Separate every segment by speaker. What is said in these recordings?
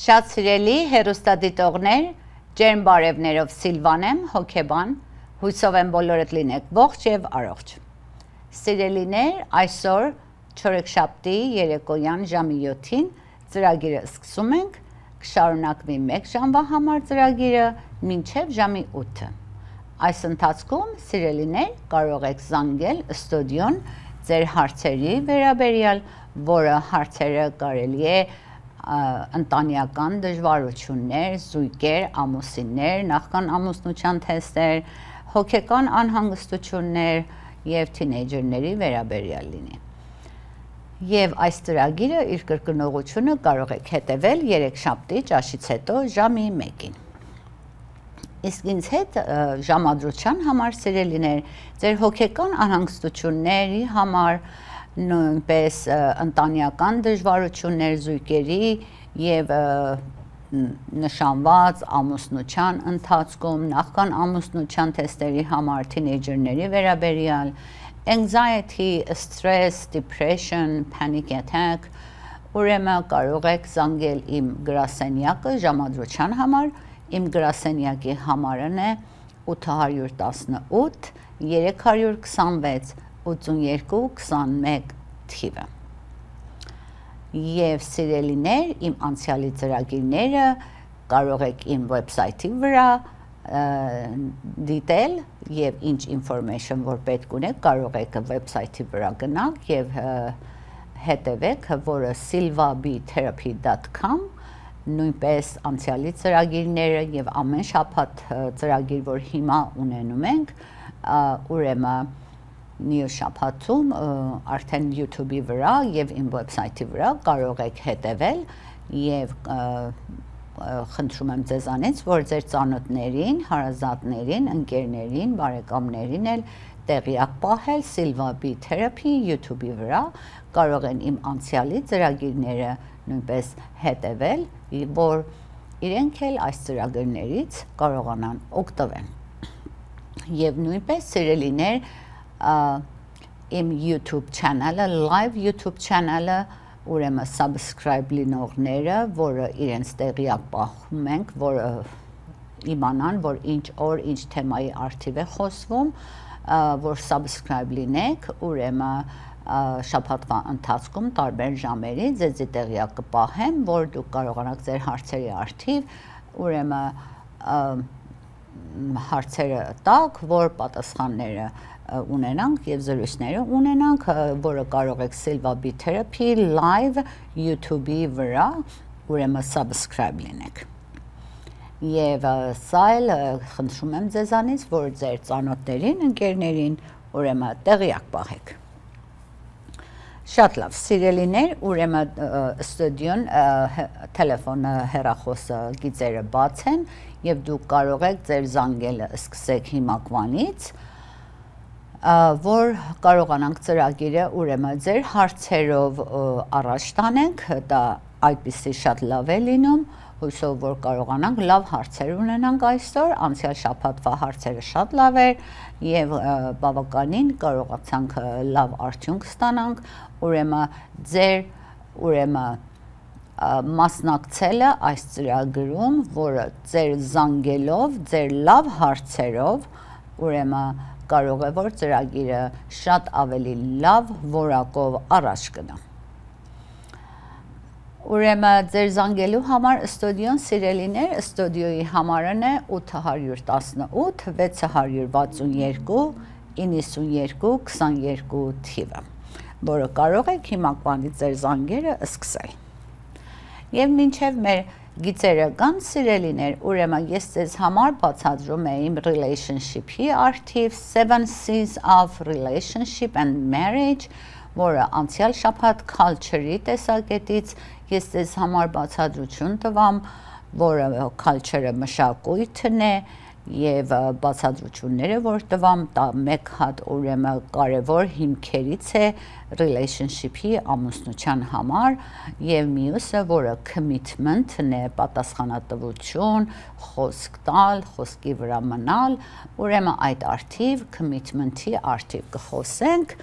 Speaker 1: Շատ սիրելի հերոստադիտողներ, ջերմ բարևներով Սիլվան եմ, հոկեբան, հույսով եմ բոլորդ լինեք ողջ եւ առողջ։ Սիրելիներ, այսօր չորեքշաբթի երեկոյան ժամի 7-ին ծրագիրը սկսում ենք, կշարունակվի 1 ժամվա համար ծրագիրը մինչև ժամի 8-ը։ Այս ընթացքում, սիրելիներ, կարող եք զանգել ստուդիոն ձեր հարցերի վերաբերյալ, որը հարցերը կարելի է ընտանեկան դժվարություններ, զույգեր, ամուսիններ, նախքան ամուսնության թեստեր, հոգեկան անհանգստություններ եւ թինեյջերների վերաբերյալ լինի։ Եվ այս ծրագիրը իր կրկնողությունը կարող եք հետևել 3 շաբթի ճաշից հետո ժամի 1-ին։ Իսկ ինձ հետ ժամադրության համար սիրելիներ, ձեր հոգեկան անհանգստությունների համար, նույնպես ընտանեկան դժվարություններ զույգերի եւ նշանված ամուսնության ընթացքում նախքան ամուսնության թեստերի համար թինեյջերների վերաբերյալ anxiety, stress, depression, panic attack ուրեմն կարող եք զանգել իմ գրասենյակը ժամադրության համար իմ գրասենյակի համարն է 818 326 8221 թիվը։ Եվ սիրելիներ, իմ անցյալի ծրագիրները կարող եք իմ վեբսայթի վրա դիտել եւ ինչ information որ պետք ունեք կարող եք վեբսայթի վրա գնալ եւ հետևեք, որը silvabtherapy.com նույնպես անցյալի ծրագիրները եւ ամեն շաբաթ ծրագիր, որ հիմա ունենում ենք, ուրեմն մյուս շաբաթում արդեն YouTube-ի վրա եւ իմ վեբսայթի վրա կարող եք հետեւել եւ խնդրում եմ ձեզանից, որ ձեր ծանոթներին, հարազատներին, ընկերներին, բարեկամներին էլ տեղյակ պահել Silva-B Therapy YouTube-ի վրա, կարող են իմ անցյալի ծրագիրները նույնպես հետևել, որ իրենք էլ այս ծրագրներից կարողանան օգտվել։ Եվ նույնպես սիրելիներ, իմ YouTube channel-ը, live YouTube channel-ը, ուրեմն subscribe լինողները, որը իրենց տեղյակ պահում ենք, որը իմանան, որ ինչ օր, ինչ թեմայի արդիվ է խոսվում, որ subscribe լինեք, ուրեմն շաբաթվա ընթացքում տարբեր ժամերի ձեզի տեղյակ կպահեմ, որ դուք կարողանաք ձեր հարցերի արդիվ, ուրեմն հարցերը տակ, որ պատասխանները ունենանք եւ զրույցները ունենանք, որը կարող եք Silva B Therapy live YouTube-ի վրա ուրեմն subscribe լինեք։ Եվ սա էլ խնդրում եմ ձեզանից, որ ձեր ծանոթներին, ընկերներին ուրեմն տեղյակ պահեք։ Շատ լավ, սիրելիներ, ուրեմն ստուդիոն տելեֆոնը հեռախոսը գիծերը բաց են եւ դուք կարող եք ձեր զանգելը սկսեք հիմակվանից որ կարողանանք ծրագիրը ուրեմն ձեր հարցերով առաջ տանենք, դա այդպիսի շատ լավ է լինում, հույսով որ կարողանանք լավ հարցեր ունենանք այսօր, անցյալ շաբաթվա հարցերը շատ լավ էր եւ բավականին կարողացանք լավ արդյունք ստանանք, ուրեմն ձեր ուրեմն մասնակցելը այս ծրագրում, որը ձեր զանգելով, ձեր լավ հարցերով, ուրեմն կարող է որ ծրագիրը շատ ավելի լավ որակով առաջ գնա։ Ուրեմն ձեր զանգելու համար ստուդիոն սիրելիներ, ստուդիոյի համարն է 818 662 92 22 թիվը, որը կարող եք հիմա կվանից ձեր զանգերը սկսել։ Եվ մինչև մեր գիծերը կան սիրելիներ, ուրեմն ես ձեզ համար բացատրում եմ relationship-ի արդիվ 7 C's of relationship and marriage, որը անցյալ շաբաթ culture-ի տեսակետից ես ձեզ համար բացատրություն տվամ, որը culture-ը մշակույթն է, եւ բացատրությունները որ տվամ մեկ հատ ուրեմն կարևոր հիմքերից է relationship-ի ամուսնության համար եւ մյուսը որը commitment-ն է պատասխանատվություն, խոսք տալ, խոսքի վրա մնալ, ուրեմն այդ արդիվ commitment-ի արդիվ կխոսենք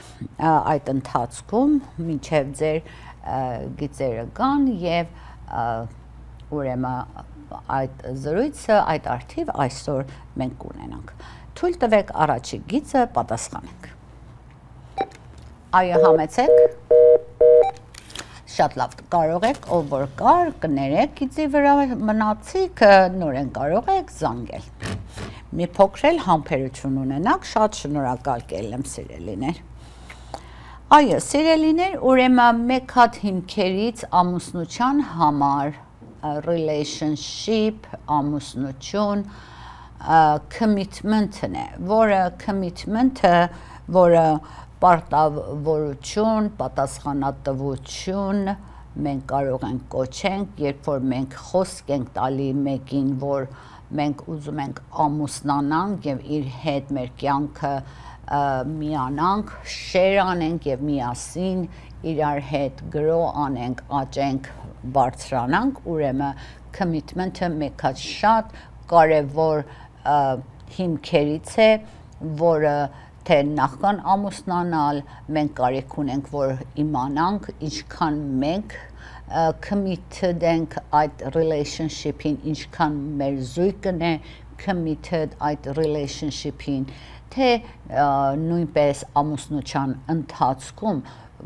Speaker 1: այդ ընթացքում մինչեւ ձեր գիծերը կան եւ ուրեմն այդ զրույցը, այդ արթիվ այսօր մենք կունենանք։ Թույլ տվեք առաջի գիծը պատասխանենք։ Այո, համեցեք։ Շատ լավ, կարող եք, ով որ կար, կներեք գիծի վրա մնացիք, նորեն կարող եք զանգել։ Մի փոքրել համբերություն ունենաք, շատ շնորհակալ կելեմ սիրելիներ։ Այո, սիրելիներ, ուրեմն մեկ հատ հիմքերից ամուսնության համար relationship, ամուսնություն, commitment-ն է, որը commitment-ը, որը պարտավորություն, պատասխանատվություն մենք կարող ենք կոչենք, երբ որ մենք խոսք ենք տալի մեկին, որ մենք ուզում ենք ամուսնանանք եւ իր հետ մեր կյանքը միանանք, շեր անենք եւ միասին իրար հետ գրո անենք, աճենք, բարձրանանք, ուրեմն commitment-ը մեկ հատ շատ կարևոր հիմքերից է, որը թե նախքան ամուսնանալ մենք կարիք ունենք որ իմանանք ինչքան մենք committed ենք այդ relationship-ին, ինչքան մեր զույգն է committed այդ relationship-ին, թե նույնպես ամուսնության ընթացքում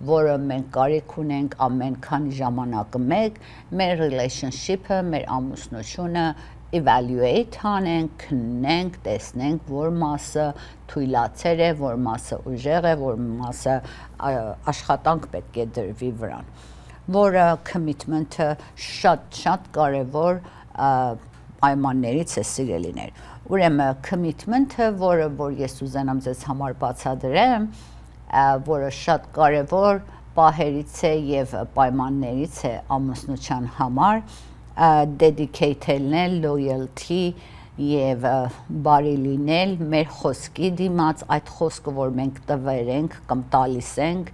Speaker 1: որը մենք կարիք ունենք ամեն քանի ժամանակը մեկ, մեր relationship-ը, մեր ամուսնությունը evaluate անենք, քննենք, տեսնենք, որ մասը թույլացեր է, որ մասը ուժեղ է, որ մասը աշխատանք պետք է դրվի վրան որը commitment-ը շատ-շատ կարևոր պայմաններից է սիրելիներ։ Ուրեմն commitment-ը, որը որ ես ուզենամ ձեզ համար բացատրեմ, որը շատ կարևոր պահերից է եւ պայմաններից է ամուսնության համար, dedicated-նել, loyalty եւ բարի լինել մեր խոսքի դիմաց այդ խոսքը որ մենք տվել ենք կամ տալիս ենք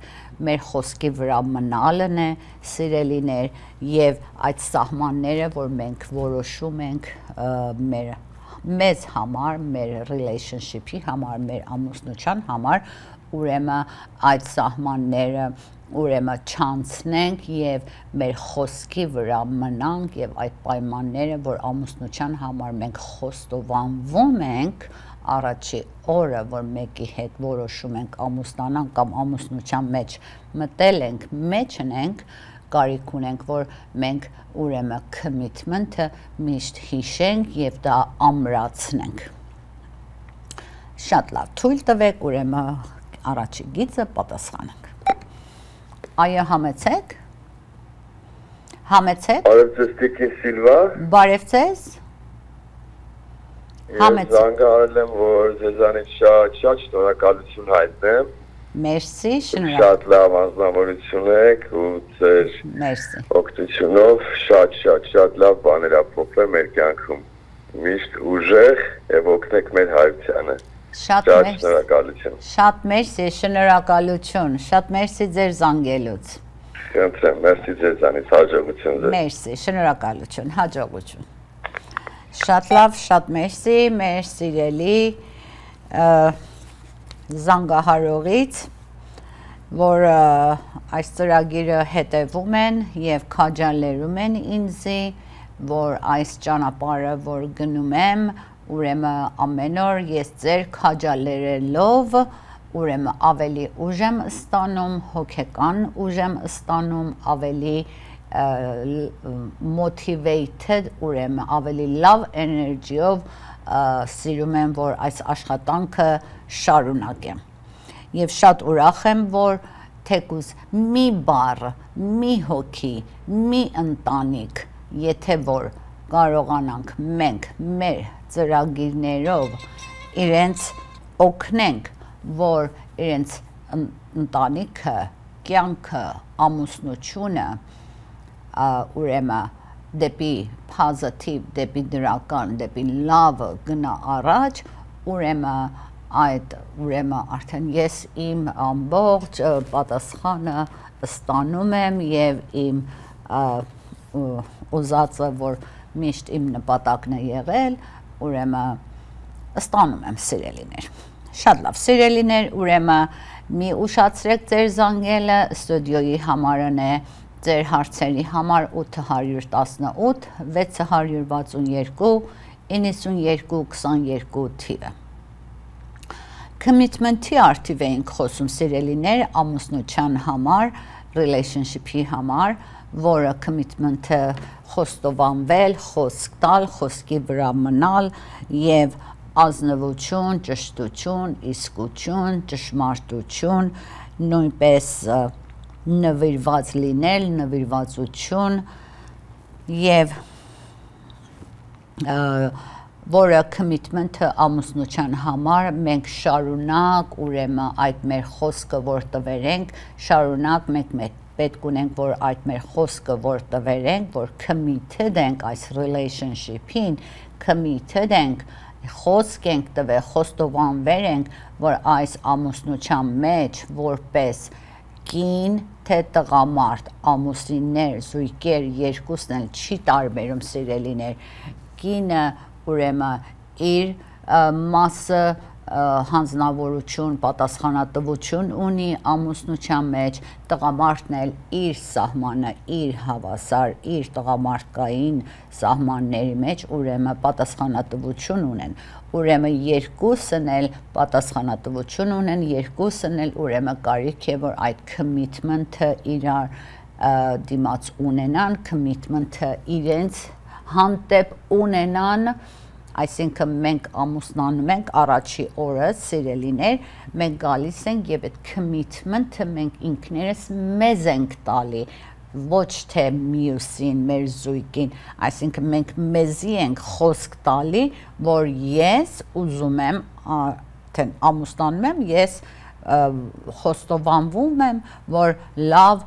Speaker 1: մեր խոսքի վրա մնալն է սիրելիներ եւ այդ սահմանները որ մենք որոշում ենք մեր մեզ համար, մեր relationship-ի համար, մեր ամուսնության համար, ուրեմն այդ սահմանները ուրեմն չանցնենք եւ մեր խոսքի վրա մնանք եւ այդ պայմանները, որ ամուսնության համար մենք խոստովանվում ենք, առաջի օրը, որ մեկի հետ որոշում ենք ամուսնանանք կամ ամուսնության մեջ մտել ենք, մեջն ենք, կարիք ունենք, որ մենք ուրեմն commitment-ը միշտ հիշենք եւ դա ամրացնենք։ Շատ լավ, թույլ տվեք ուրեմն առաջի գիծը պատասխանենք։ Այո, համեցեք։ Համեցեք։
Speaker 2: Բարև ձեզ Տիկին Սիլվա։
Speaker 1: Բարև ձեզ։
Speaker 2: Համեցեք։ զանգարել եմ, որ ձեզանից շատ շատ շնորհակալություն հայտնեմ։
Speaker 1: Մերսի, շնորհակալ։
Speaker 2: Շատ լավ անձնավորություն եք ու ձեր
Speaker 1: Մերսի։
Speaker 2: Օգնությունով շատ շատ շատ լավ բաներ ապրել մեր կյանքում։ Միշտ ուժեղ եւ օգնեք մեր հայրությանը։
Speaker 1: Շատ
Speaker 2: մերսի։ Շնորհակալություն։
Speaker 1: Շատ մերսի, շնորհակալություն։ Շատ մերսի ձեր զանգելուց։
Speaker 2: Խնդրեմ, մերսի ձեզանից հաջողություն ձեզ։
Speaker 1: Մերսի, շնորհակալություն, հաջողություն։ Շատ լավ, շատ մերսի, մեր սիրելի զանգահարողից, որ այս ծրագիրը հետևում են եւ քաջալերում են ինձի, որ այս ճանապարհը, որ գնում եմ, ուրեմն ամեն օր ես ձեր քաջալերելով ուրեմն ավելի ուժ եմ ստանում, հոգեկան ուժ եմ ստանում, ավելի motivated, ուրեմն ավելի լավ էներգիով սիրում եմ, որ այս աշխատանքը շարունակեմ։ Եվ շատ ուրախ եմ, որ թեկուզ մի բառ, մի հոգի, մի ընտանիք, եթե որ կարողանանք մենք մեր ծրագիրներով իրենց օգնենք, որ իրենց ընտանիքը, կյանքը, ամուսնությունը ուրեմն դեպի positive, դեպի դրական, դեպի լավը գնա առաջ, ուրեմն այդ ուրեմն արդեն ես իմ ամբողջ պատասխանը ստանում եմ եւ իմ ուզածը որ միշտ իմ նպատակն է եղել, ուրեմն ստանում եմ սիրելիներ։ Շատ լավ, սիրելիներ, ուրեմն մի ուշացրեք ձեր զանգելը, ստուդիոյի համարն է ձեր հարցերի համար 818 662 9222 թիվը։ Commitment-ի արդիվ էինք խոսում սիրելիներ ամուսնության համար, relationship-ի համար, որը commitment-ը խոստովանվել, խոսք տալ, խոսքի վրա մնալ եւ ազնվություն, ճշտություն, իսկություն, ճշմարտություն, նույնպես նվիրված լինել, նվիրվածություն եւ որը commitment-ը ամուսնության համար մենք շարունակ ուրեմն այդ մեր խոսքը որ տվերենք, շարունակ մենք պետք ունենք որ այդ մեր խոսքը որ տվերենք, որ committed ենք այս relationship-ին, committed ենք խոսք ենք տվել, խոստովանվեր ենք, որ այս ամուսնության մեջ որպես կին թե տղամարդ, ամուսիններ, զույգեր երկուսն էլ չի տարբերում սիրելիներ։ Կինը ուրեմն իր մասը հանձնավորություն, պատասխանատվություն ունի ամուսնության մեջ, տղամարդն էլ իր սահմանը, իր հավասար, իր տղամարդկային սահմանների մեջ ուրեմն պատասխանատվություն ունեն ուրեմն երկուսն էլ պատասխանատվություն ունեն, երկուսն էլ ուրեմն կարիք է որ այդ commitment-ը իրար դիմաց ունենան, commitment-ը իրենց հանդեպ ունենան, այսինքն մենք ամուսնանում ենք առաջի օրը սիրելիներ, մենք գալիս ենք եւ այդ commitment-ը մենք ինքներս մեզ ենք տալի, ոչ թե մյուսին, մեր զույգին, այսինքն մենք մեզի ենք խոսք տալի, որ ես ուզում եմ արդեն ամուսնանում եմ, ես խոստովանվում եմ, որ լավ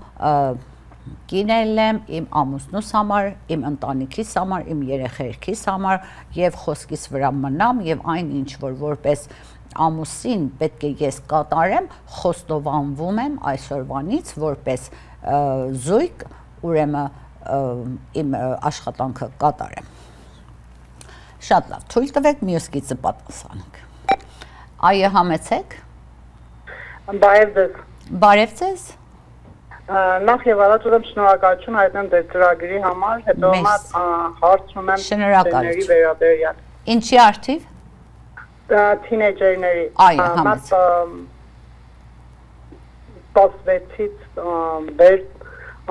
Speaker 1: կինել եմ իմ ամուսնուս համար, իմ ընտանիքիս համար, իմ երեխերքիս համար եւ խոսքիս վրա մնամ եւ այն ինչ որ որպես ամուսին պետք է ես կատարեմ, խոստովանվում եմ այսօրվանից որպես զույգ, ուրեմն իմ աշխատանքը կատարեմ։ Շատ լավ, թույլ տվեք մյուս գիծը պատասխանենք։ Այո, համեցեք։
Speaker 3: Բարև ձեզ։
Speaker 1: Բարև ձեզ։
Speaker 3: Նախ եւ առաջ ուրեմն շնորհակալություն հայտնեմ ձեր ծրագրի համար, հետո հարց ունեմ
Speaker 1: շնորհակալություն
Speaker 3: վերաբերյալ։
Speaker 1: Ինչի արդիվ։
Speaker 3: Թինեջերների։
Speaker 1: Այո, համեցեք
Speaker 3: 16-ից վեր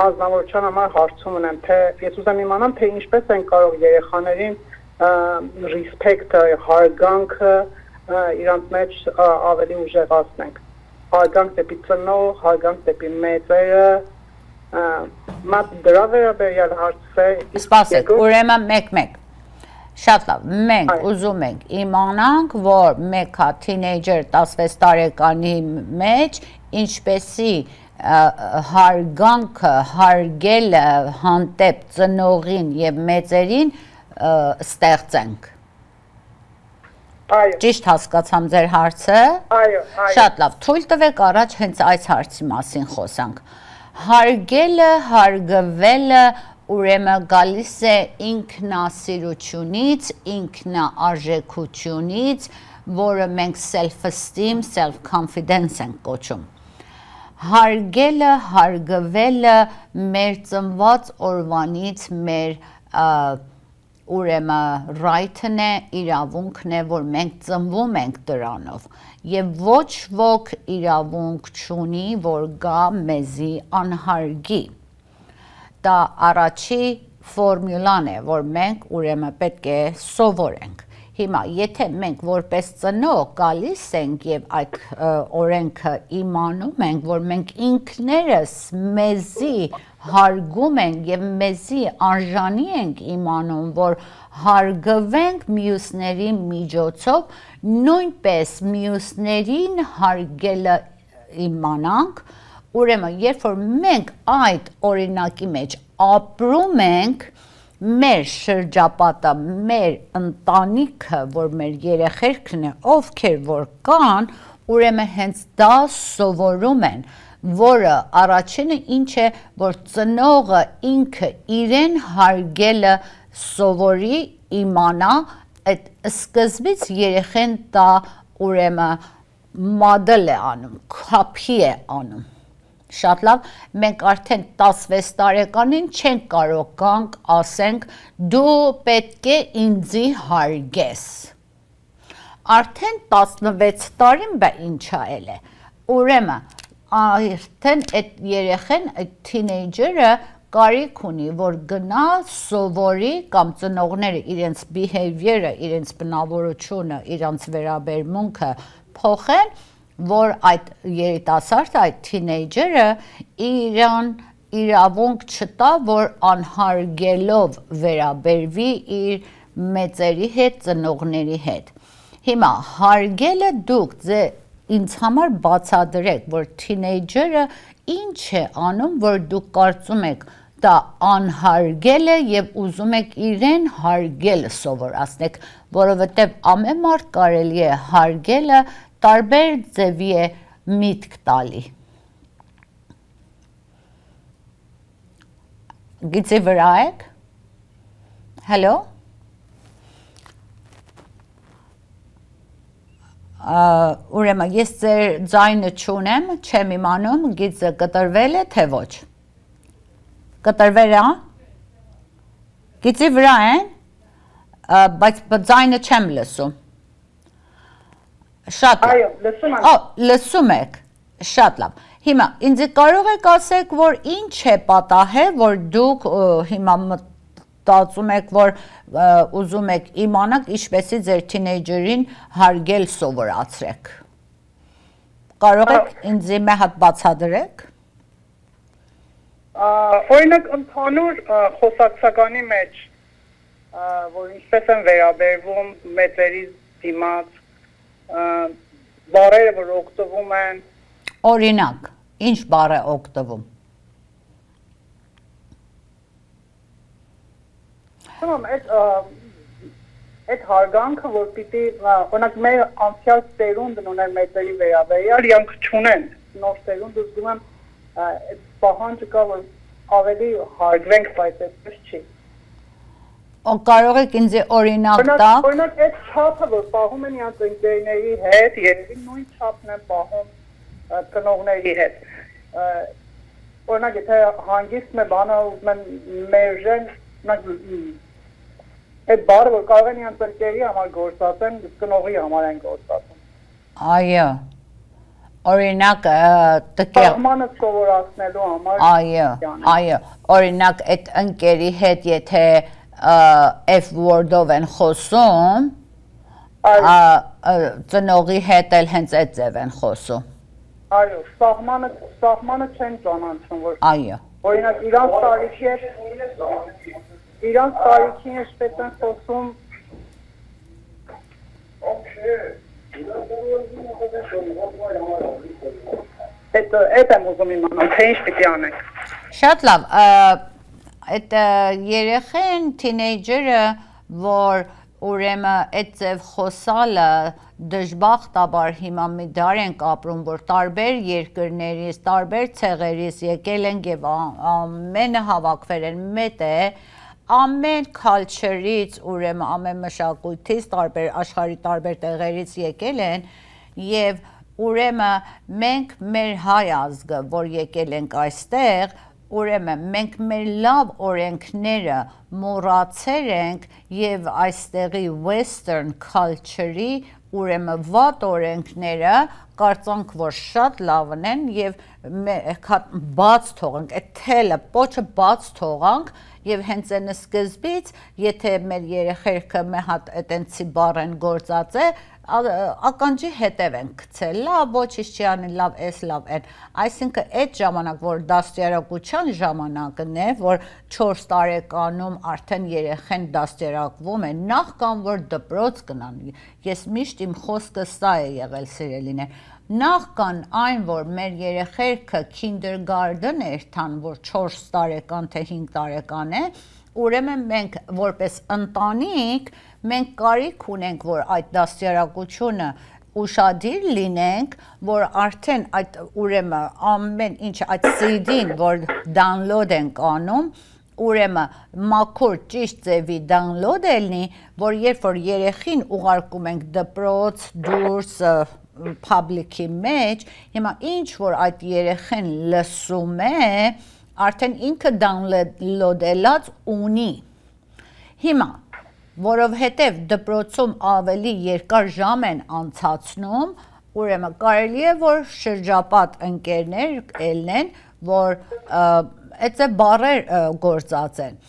Speaker 3: անձնավորության համար հարցում ունեմ, թե ես ուզեմ իմանամ, թե ինչպես են կարող երեխաներին respect-ը, հարգանքը իրանց մեջ ավելի ուժեղացնենք։ Հարգանք դեպի ծնող, հարգանք դեպի մեծերը, մատ դրա վերաբերյալ հարց է։
Speaker 1: Սպասեք, ուրեմն մեկ-մեկ Շատ լավ։ Մենք ուզում ենք իմանանք, որ մեկ հա թինեյջեր 16 տարեկանի մեջ ինչպեսի հարգանքը, հարգելը հանդեպ ծնողին եւ մեծերին ստեղծենք։
Speaker 3: Այո։
Speaker 1: Ճիշտ հասկացամ ձեր հարցը։
Speaker 3: Այո, այո։
Speaker 1: Շատ լավ։ Թույլ տվեք առաջ հենց այս հարցի մասին խոսանք։ Հարգելը, հարգվելը ուրեմն գալիս է ինքնասիրությունից, ինքնաարժեքությունից, որը մենք self-esteem, self-confidence ենք կոչում։ Հարգելը, հարգվելը մեր ծնված օրվանից մեր ուրեմն right-ն է, իրավունքն է, որ մենք ծնվում ենք դրանով եւ ոչ ոք իրավունք չունի, որ գա մեզի անհարգի դա առաջի ֆորմուլան է, որ մենք ուրեմն պետք է սովորենք։ Հիմա, եթե մենք որպես ծնող գալիս ենք եւ այդ օրենքը իմանում ենք, որ մենք ինքներս մեզի հարգում ենք եւ մեզի արժանի ենք իմանում, որ հարգվենք մյուսների միջոցով, նույնպես մյուսներին հարգելը իմանանք, Ուրեմն, երբ որ մենք այդ օրինակի մեջ ապրում ենք, մեր շրջապատը, մեր ընտանիքը, որ մեր երեխերքն է, ովքեր որ կան, ուրեմն հենց դա սովորում են, որը առաջինը ինչ է, որ ծնողը ինքը իրեն հարգելը սովորի, իմանա, այդ սկզբից երեխեն դա ուրեմն մադել է անում, քափի է անում Շատ լավ, մենք արդեն 16 տարեկանին չենք կարող կանք ասենք դու պետք է ինձի հարգես։ Արդեն 16 տարին բա ինչա էլ է։ Ուրեմն արդեն այդ երեխեն, այդ թինեյջերը կարիք ունի, որ գնա սովորի կամ ծնողները իրենց behavior-ը, իրենց բնավորությունը, իրենց վերաբերմունքը փոխեն, որ այդ երիտասարդը, այդ թինեյջերը իրան իրավունք չտա, որ անհարգելով վերաբերվի իր մեծերի հետ, ծնողների հետ։ Հիմա հարգելը դուք ձե ինձ համար բացադրեք, որ թինեյջերը ինչ է անում, որ դուք կարծում եք, դա անհարգել է եւ ուզում եք իրեն հարգել սովորացնեք, որովհետեւ ամեն մարդ կարելի է հարգելը տարբեր ձևի է միտք տալի։ Գիծի վրա եք։ Հելո։ Ուրեմն ես ձեր ձայնը չունեմ, չեմ իմանում, գիծը կտրվել է թե ոչ կտրվել է, գիծի վրա են, բայց ձայնը չեմ լսում։ Շատ
Speaker 3: լավ։ Այո, լսում եմ։
Speaker 1: Օ, լսում եք։ Շատ լավ։ Հիմա ինձ կարող եք ասեք, որ ինչ է պատահել, որ դուք հիմա մտածում եք, որ ուզում եք իմանալ ինչպեսի ձեր թինեյջերին հարգել սովորացրեք։ Կարող եք ինձ մի հատ բացադրեք
Speaker 3: օրինակ ընդհանուր խոսակցականի մեջ որ ինչպես են վերաբերվում մեծերի դիմաց բառերը որ օգտվում են
Speaker 1: օրինակ ինչ բառ է օգտվում
Speaker 3: Ուրեմն այդ այդ հարգանքը որ պիտի օրինակ մեր անցյալ ծերունդն ուներ մեծերի վերաբերյալ իրանք չունեն նոր ծերունդը զգում եմ այդ պահանջը կա որ ավելի հարգվենք, բայց այդպես չի։
Speaker 1: Ո կարող եք ինձ օրինակ տալ։
Speaker 3: Օրինակ այդ չափը, որ պահում են իրանց ընկերների հետ, երևի նույն չափն են պահում ծնողների հետ։ Օրինակ եթե հանգիստ մե բանը ուզում են մերժեն, այդ բառը որ կարող են իրանց ընկերի համար գործածեն, ծնողի համար են գործածում։
Speaker 1: Այո օրինակ տկեր
Speaker 3: Սահմանը սովորացնելու համար
Speaker 1: Այո, այո, օրինակ այդ ընկերի հետ եթե F word-ով են խոսում, ծնողի հետ էլ հենց այդ ձև են խոսում։
Speaker 3: Այո, սահմանը սահմանը չեն ճանաչում, որ
Speaker 1: Այո։
Speaker 3: Օրինակ իրանց տարիքի հետ իրանց տարիքին էսպես են խոսում Okay Այդ այդ եմ ուզում իմանալ, թե ինչ պիտի անենք։
Speaker 1: Շատ լավ, այդ երեխեն, թինեյջերը, որ ուրեմն այդ ձև խոսալը դժբախտաբար հիմա մի դար ենք ապրում, որ տարբեր երկրներից, տարբեր ցեղերից եկել են եւ ամենը հավաքվել են մետ է, ամեն culture-ից, ուրեմն ամեն մշակույթից, տարբեր աշխարհի տարբեր տեղերից եկել են եւ ուրեմն մենք մեր հայ ազգը, որ եկել ենք այստեղ, ուրեմն մենք մեր լավ օրենքները մոռացել ենք եւ այստեղի western culture-ի ուրեմն վատ օրենքները կարծանք որ շատ լավն են եւ բաց թողանք այդ թելը պոչը բաց թողանք եւ հենց այն սկզբից եթե մեր երեխեքը մի հատ այտենցի բառ են գործածե ականջի հետև են գցել, լավ, ոչինչ չի անի, լավ, էս լավ են։ Այսինքն այդ ժամանակ, որ դաստիարակության ժամանակն է, որ 4 տարեկանում արդեն երեխեն դաստիարակվում է, նախքան որ դպրոց գնան։ Ես միշտ իմ խոսքը սա է եղել սիրելիներ նախքան այն, որ մեր երեխերքը kindergarten երթան, որ 4 տարեկան թե 5 տարեկան է, ուրեմն մենք որպես ընտանիք մենք կարիք ունենք, որ այդ դաստիարակությունը ուշադիր լինենք, որ արդեն այդ ուրեմն ամեն ինչ այդ CD-ին, որ download ենք անում, ուրեմն մաքուր ճիշտ ձևի download ելնի, որ երբ որ երեխին ուղարկում ենք դպրոց, դուրս, public-ի մեջ, հիմա ինչ որ այդ երեխեն լսում է, արդեն ինքը download-ելած ունի։ Հիմա որովհետև դպրոցում ավելի երկար ժամ են անցածնում, ուրեմն կարելի է որ շրջապատ ընկերներ ելնեն, որ այդ բառեր գործածեն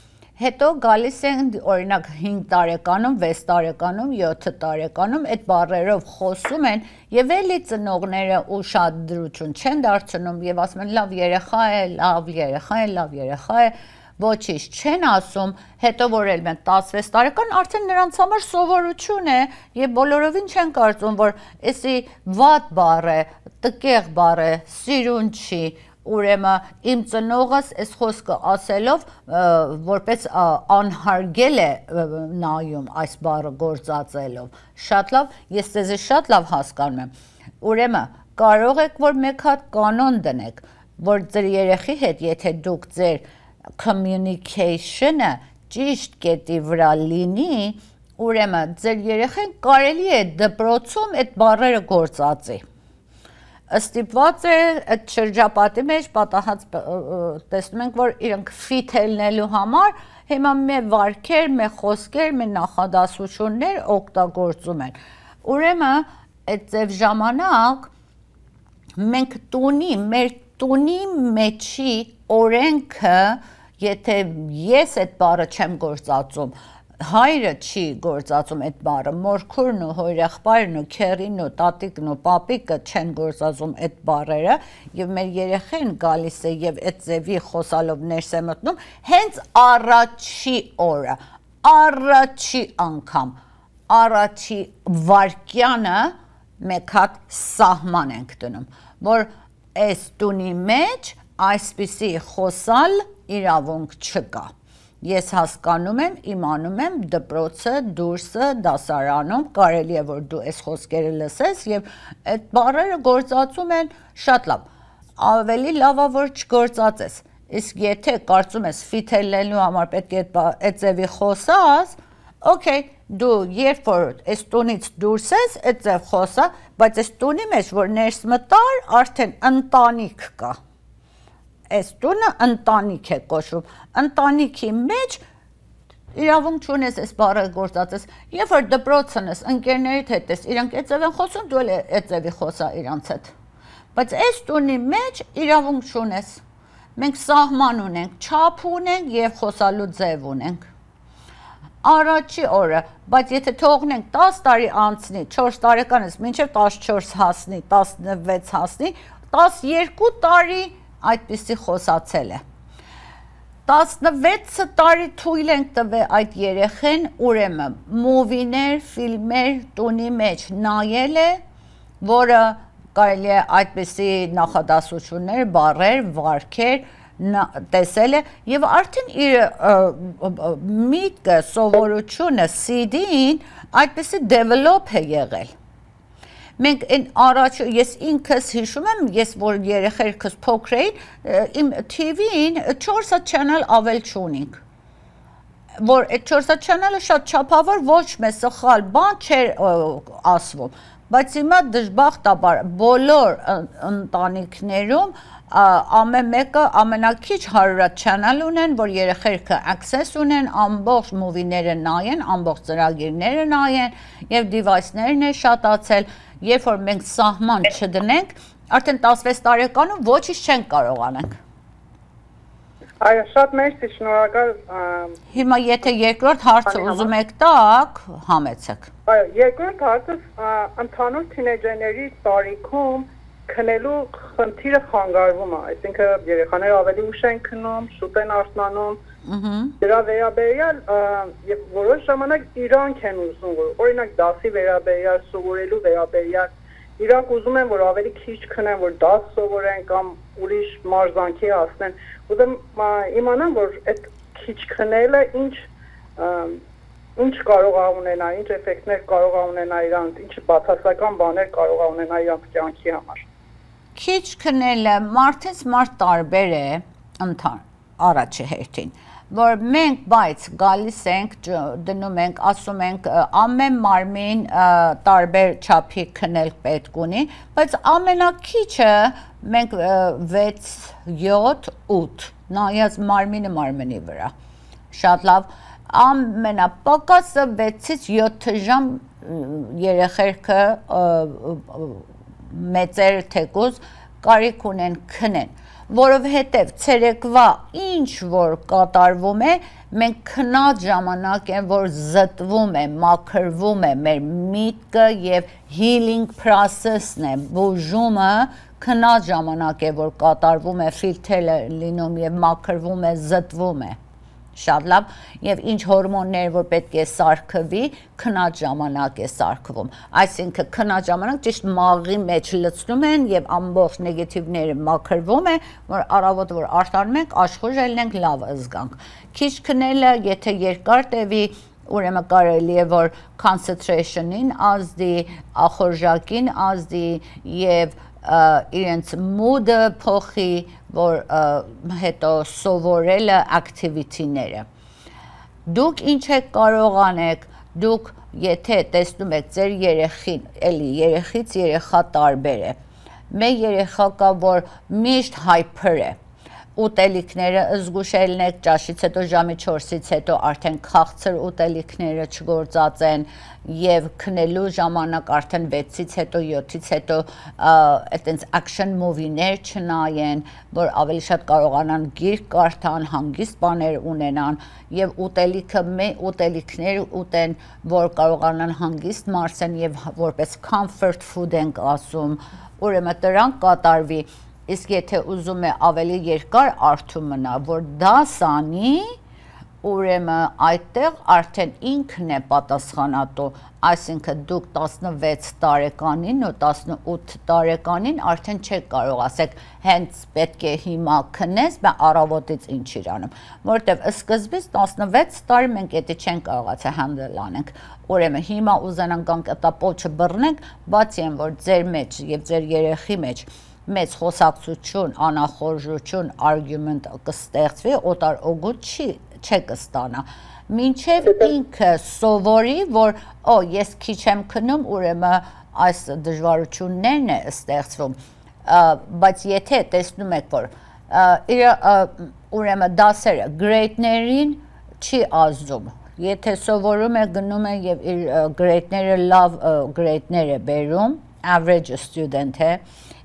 Speaker 1: հետո գալիս են օրինակ 5 տարեկանում, 6 տարեկանում, 7 տարեկանում այդ բառերով խոսում են եւ էլի ծնողները ուշադրություն չեն դարձնում եւ ասում են լավ երեխա է, լավ երեխա է, լավ երեխա է, ոչինչ չեն ասում, հետո որ էլ մենք 16 տարեկան արդեն նրանց համար սովորություն է եւ բոլորովին չեն կարծում, որ էսի վատ բառ է, տկեղ բառ է, սիրուն չի, ուրեմն իմ ծնողս այս խոսքը ասելով որպես անհարգել է նայում այս բառը գործածելով շատ լավ ես ձեզ շատ լավ հասկանում եմ ուրեմն կարող եք որ մեկ հատ կանոն դնեք որ ձեր երեխի հետ եթե դուք ձեր communication-ը ճիշտ կետի վրա լինի ուրեմն ձեր երեխեն կարելի է դպրոցում այդ բառերը գործածի ստիպված է այդ շրջապատի մեջ պատահած տեսնում ենք որ իրենք ֆիթ ելնելու համար հիմա մի վարկեր, մի խոսքեր, մի նախադասություններ օգտագործում են։ Ուրեմն այդ ձև ժամանակ մենք տունի, մեր տունի մեջի օրենքը, եթե ես այդ բառը չեմ գործածում, հայրը չի գործածում այդ բառը, մորքուրն ու հորեղբայրն ու քերին ու տատիկն ու պապիկը չեն գործածում այդ բառերը եւ մեր երեխեն գալիս է եւ այդ ձևի խոսալով ներս է մտնում հենց առաջի օրը, առաջի անգամ, առաջի վարկյանը մեկ հատ սահման ենք դնում, որ այս տունի մեջ այսպիսի խոսալ իրավունք չկա ես հասկանում եմ, իմանում եմ դպրոցը, դուրսը, դասարանում կարելի է որ դու այս խոսքերը լսես եւ այդ բառերը գործածում են շատ լավ։ Ավելի լավա որ չգործածես։ Իսկ եթե կարծում ես ֆիթելելու համար պետք է այդ ձևի խոսաս, okay, դու երբ որ այս տունից դուրս ես, այդ ձև խոսա, բայց այս տունի մեջ որ ներս մտար, արդեն ընտանիք կա այս տունը ընտանիք է կոչվում։ Ընտանիքի մեջ իրավունք չունես այս բառը գործածես։ Երբ որ դպրոցն ես, ընկերներիդ հետ ես, իրանք էծև են խոսում, դու էլ էծևի խոսա իրանց հետ։ Բայց այս տունի մեջ իրավունք չունես։ Մենք սահման ունենք, չափ ունենք եւ խոսալու ձև ունենք առաջի օրը, բայց եթե թողնենք 10 տարի անցնի, 4 տարեկանից մինչև 14 հասնի, 16 հասնի, 12 տարի այդպիսի խոսացել է. 16 տարի թույլ ենք տվել այդ երեխեն, ուրեմն մովիներ, ֆիլմեր տունի մեջ նայել է, որը կարելի է այդպիսի նախադասություններ, բառեր, վարքեր տեսել է եւ արդեն իր միտքը, սովորությունը, CD-ին այդպիսի develop է եղել մենք այն առաջ ես ինքս հիշում եմ, ես որ երեխերքս փոքր էին, իմ TV-ին 4 channel ավել չունենք որ այդ 4 channel-ը շատ չափավոր ոչ մեծ սխալ բան չէր ասվում բայց հիմա դժբախտաբար բոլոր ընտանիքներում ամեն մեկը ամենակիչ 100 channel ունեն, որ երեխերքը access ունեն, ամբողջ movie-ները նայեն, ամբողջ ծրագիրները նայեն եւ device-ներն է շատացել երբ որ մենք սահման չդնենք, արդեն 16 տարեկանում ոչինչ չենք կարող անենք։
Speaker 3: Այո, շատ մերսի, շնորհակալ։
Speaker 1: Հիմա եթե երկրորդ հարցը ուզում եք տակ, համեցեք։
Speaker 3: Այո, երկրորդ հարցը ընդհանուր թինեջերների տարիքում քնելու խնդիրը խանգարվում է, այսինքն երեխաները ավելի ուշ են քնում, շուտ են արթնանում, Դրա վերաբերյալ եւ որոշ ժամանակ իրանք են ուզում որ օրինակ դասի վերաբերյալ սովորելու վերաբերյալ իրանք ուզում են որ ավելի քիչ քնեն որ դաս սովորեն կամ ուրիշ մարզանքի հասնեն ուզում իմանամ որ այդ քիչ քնելը ինչ ինչ կարող է ունենալ, ինչ էֆեկտներ կարող է ունենալ իրանք, ինչ բացասական բաներ կարող է ունենալ իրանք կյանքի համար։
Speaker 1: Քիչ քնելը մարդից մարդ տարբեր է, ընթան առաջի հերթին որ մենք բայց գալիս ենք դնում ենք ասում ենք ամեն մարմին տարբեր չափի քնել պետք ունի բայց ամենակիչը մենք 6 7 8 նայած մարմինը մարմնի վրա շատ լավ ամենապակասը 6-ից 7 ժամ երեխերքը մեծեր թեկուզ կարիք ունեն քնեն որովհետև ցերեկվա ինչ որ կատարվում է մենք քնած ժամանակ են որ զտվում է, մաքրվում է մեր միտքը եւ healing process-ն է, բուժումը քնած ժամանակ է որ կատարվում է, ֆիլտրը լինում եւ մաքրվում է, զտվում է շատ լավ եւ ինչ հորմոններ որ պետք է սարքվի քնած ժամանակ է սարքվում այսինքն քնած ժամանակ ճիշտ մաղի մեջ լցնում են եւ ամբողջ նեգատիվները մաքրվում է որ առավոտ որ արտանում ենք աշխուժ ելնենք լավ զգանք քիչ քնելը եթե երկար տևի ուրեմն կարելի է որ concentration-ին ազդի, ախորժակին ազդի եւ իրենց mood-ը փոխի, որ հետո սովորելը activity-ները։ Դուք ինչ եք կարող անեք, դուք եթե տեսնում եք ձեր երեխին, էլի երեխից երեխա տարբեր է։ Մեկ երեխա կա, որ միշտ hyper է, ուտելիքները զգուշելն եք ճաշից հետո ժամի 4-ից հետո արդեն քաղցր ուտելիքները չգործած են եւ քնելու ժամանակ արդեն 6-ից հետո 7-ից հետո այտենց action movie-ներ չնայեն, որ ավելի շատ կարողանան գիրք կարդան, հանգիստ բաներ ունենան եւ ուտելիքը ուտելիքներ ուտեն, որ կարողանան հանգիստ մարսեն եւ որպես comfort food ենք ասում, ուրեմն դրանք կատարվի Իսկ եթե ուզում է ավելի երկար արթու մնա, որ դա սանի, ուրեմն այդտեղ արդեն ինքն է պատասխանատու, այսինքն դուք 16 տարեկանին ու 18 տարեկանին արդեն չեք կարող ասեք հենց պետք է հիմա քնես, բա առավոտից ինչ իր անում, որովհետև սկզբից 16 տարի մենք դա չենք կարողացել հանդլ անենք։ Ուրեմն հիմա ուզենանք անկտապոչը բռնենք, բացի այն որ ձեր մեջ եւ ձեր երեխի մեջ մեծ խոսակցություն, անախորժություն, արգումենտ կստեղծվի, օտար օգուտ չի չկստանա մինչև ինքը սովորի, որ օ, ես քիչ եմ քնում, ուրեմն այս դժվարություններն է ստեղծվում, բայց եթե տեսնում եք, որ իր ուրեմն դասերը գրեյդներին չի ազդում, եթե սովորում է գնում է եւ իր գրեյդները լավ գրեյդներ է բերում, average student է,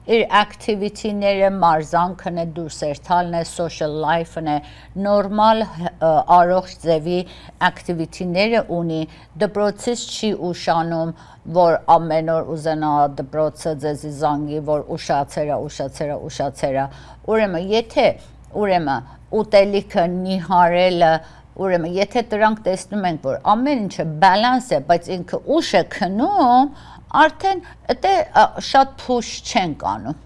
Speaker 1: իր activity-ները, մարզանքն է, դուրսերթալն է, social life-ն է, նորմալ առողջ ձևի activity-ները ունի, դպրոցից չի ուշանում, որ ամեն օր ուզենա դպրոցը ձեզի զանգի, որ ուշացերա, ուշացերա, ուշացերա։ Ուրեմն, եթե ուրեմն ուտելիքը նիհարելը Ուրեմն, եթե դրանք տեսնում ենք, որ ամեն ինչը բալանս է, բայց ինքը ուշ է քնում, արդեն դե շատ փուշ չեն անում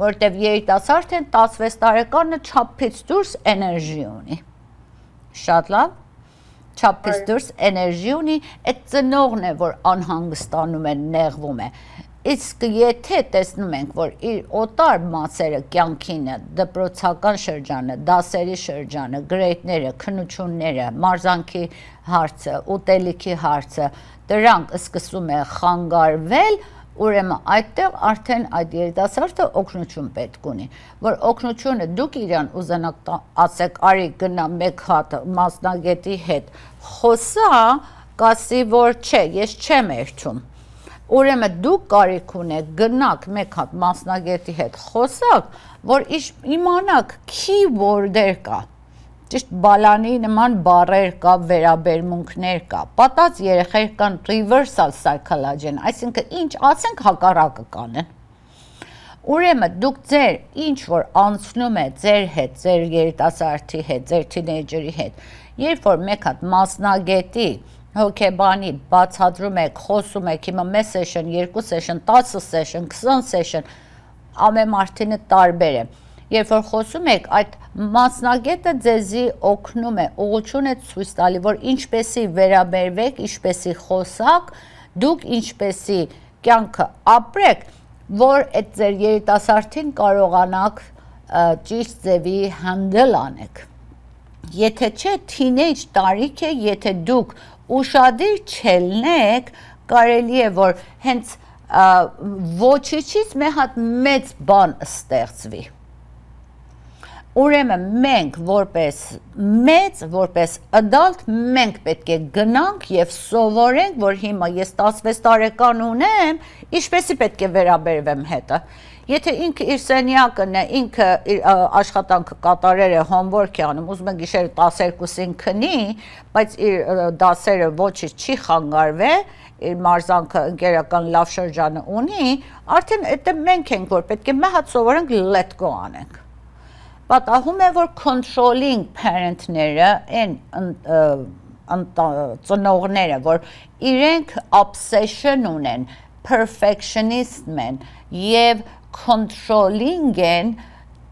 Speaker 1: որտեվ երիտասարդն 16 տարեկանը չափից դուրս էներգի ունի շատ լավ չափից դուրս էներգի ունի այդ ծնողն է որ անհանգստանում է նեղվում է իսկ եթե տեսնում ենք, որ իր օտար մասերը կյանքինը, դպրոցական շրջանը, դասերի շրջանը, գրեյտները, քնությունները, մարզանքի հարցը, ուտելիքի հարցը, դրանք սկսում է խանգարվել, ուրեմն այդտեղ արդեն այդ երիտասարդը օգնություն պետք ունի, որ օգնությունը դուք իրան ուզենաք ասեք, արի գնա մեկ հատ մասնագետի հետ, խոսա, կասի, որ չէ, ես չեմ երթում Ուրեմն դուք կարիք ունեք գնաք մեկ հատ մասնագետի հետ խոսակ, որ իմանաք քի որդեր կա։ Ճիշտ բալանի նման բարեր կա, վերաբերմունքներ կա։ Պատած երեխեր կան reversal psychology-ն, այսինքն ինչ ասենք հակառակը կանեն։ Ուրեմն դուք ձեր ինչ որ անցնում է ձեր հետ, ձեր երիտասարդի հետ, ձեր թինեյջերի հետ, երբ որ մեկ հատ մասնագետի հոկեբանի բացատրում եք, խոսում եք, հիմա մեկ session, երկու session, 10 session, 20 session, ամեն մարդինը տարբեր է։ Երբ որ խոսում եք, այդ մասնագետը ձեզի օգնում է, ուղղություն է ցույց տալի, որ ինչպեսի վերաբերվեք, ինչպեսի խոսակ, դուք ինչպեսի կյանքը ապրեք, որ այդ ձեր երիտասարդին կարողանաք ճիշտ ձևի հանդլ անեք։ եթե չէ թինեյջ տարիք է, եթե դուք ուշադիր չելնեք, կարելի է որ հենց ոչիչից մի հատ մեծ բան ստեղծվի։ Ուրեմն մենք որպես մեծ, որպես adult մենք պետք է գնանք եւ սովորենք, որ հիմա ես 16 տարեկան ունեմ, ինչպեսի պետք է վերաբերվեմ հետը։ Եթե ինքը իր սենյակն է, ինքը իր աշխատանքը կատարեր է, homework է անում, ուզում է գիշերը 12-ին քնի, բայց իր դասերը ոչինչ չի խանգարվել, իր մարզանքը ընկերական լավ շրջանը ունի, արդեն այդ մենք ենք որ պետք է մի հատ սովորենք let go անենք պատահում է որ controlling parent-ները այն ծնողները որ իրենք obsession ունեն perfectionist են եւ controlling են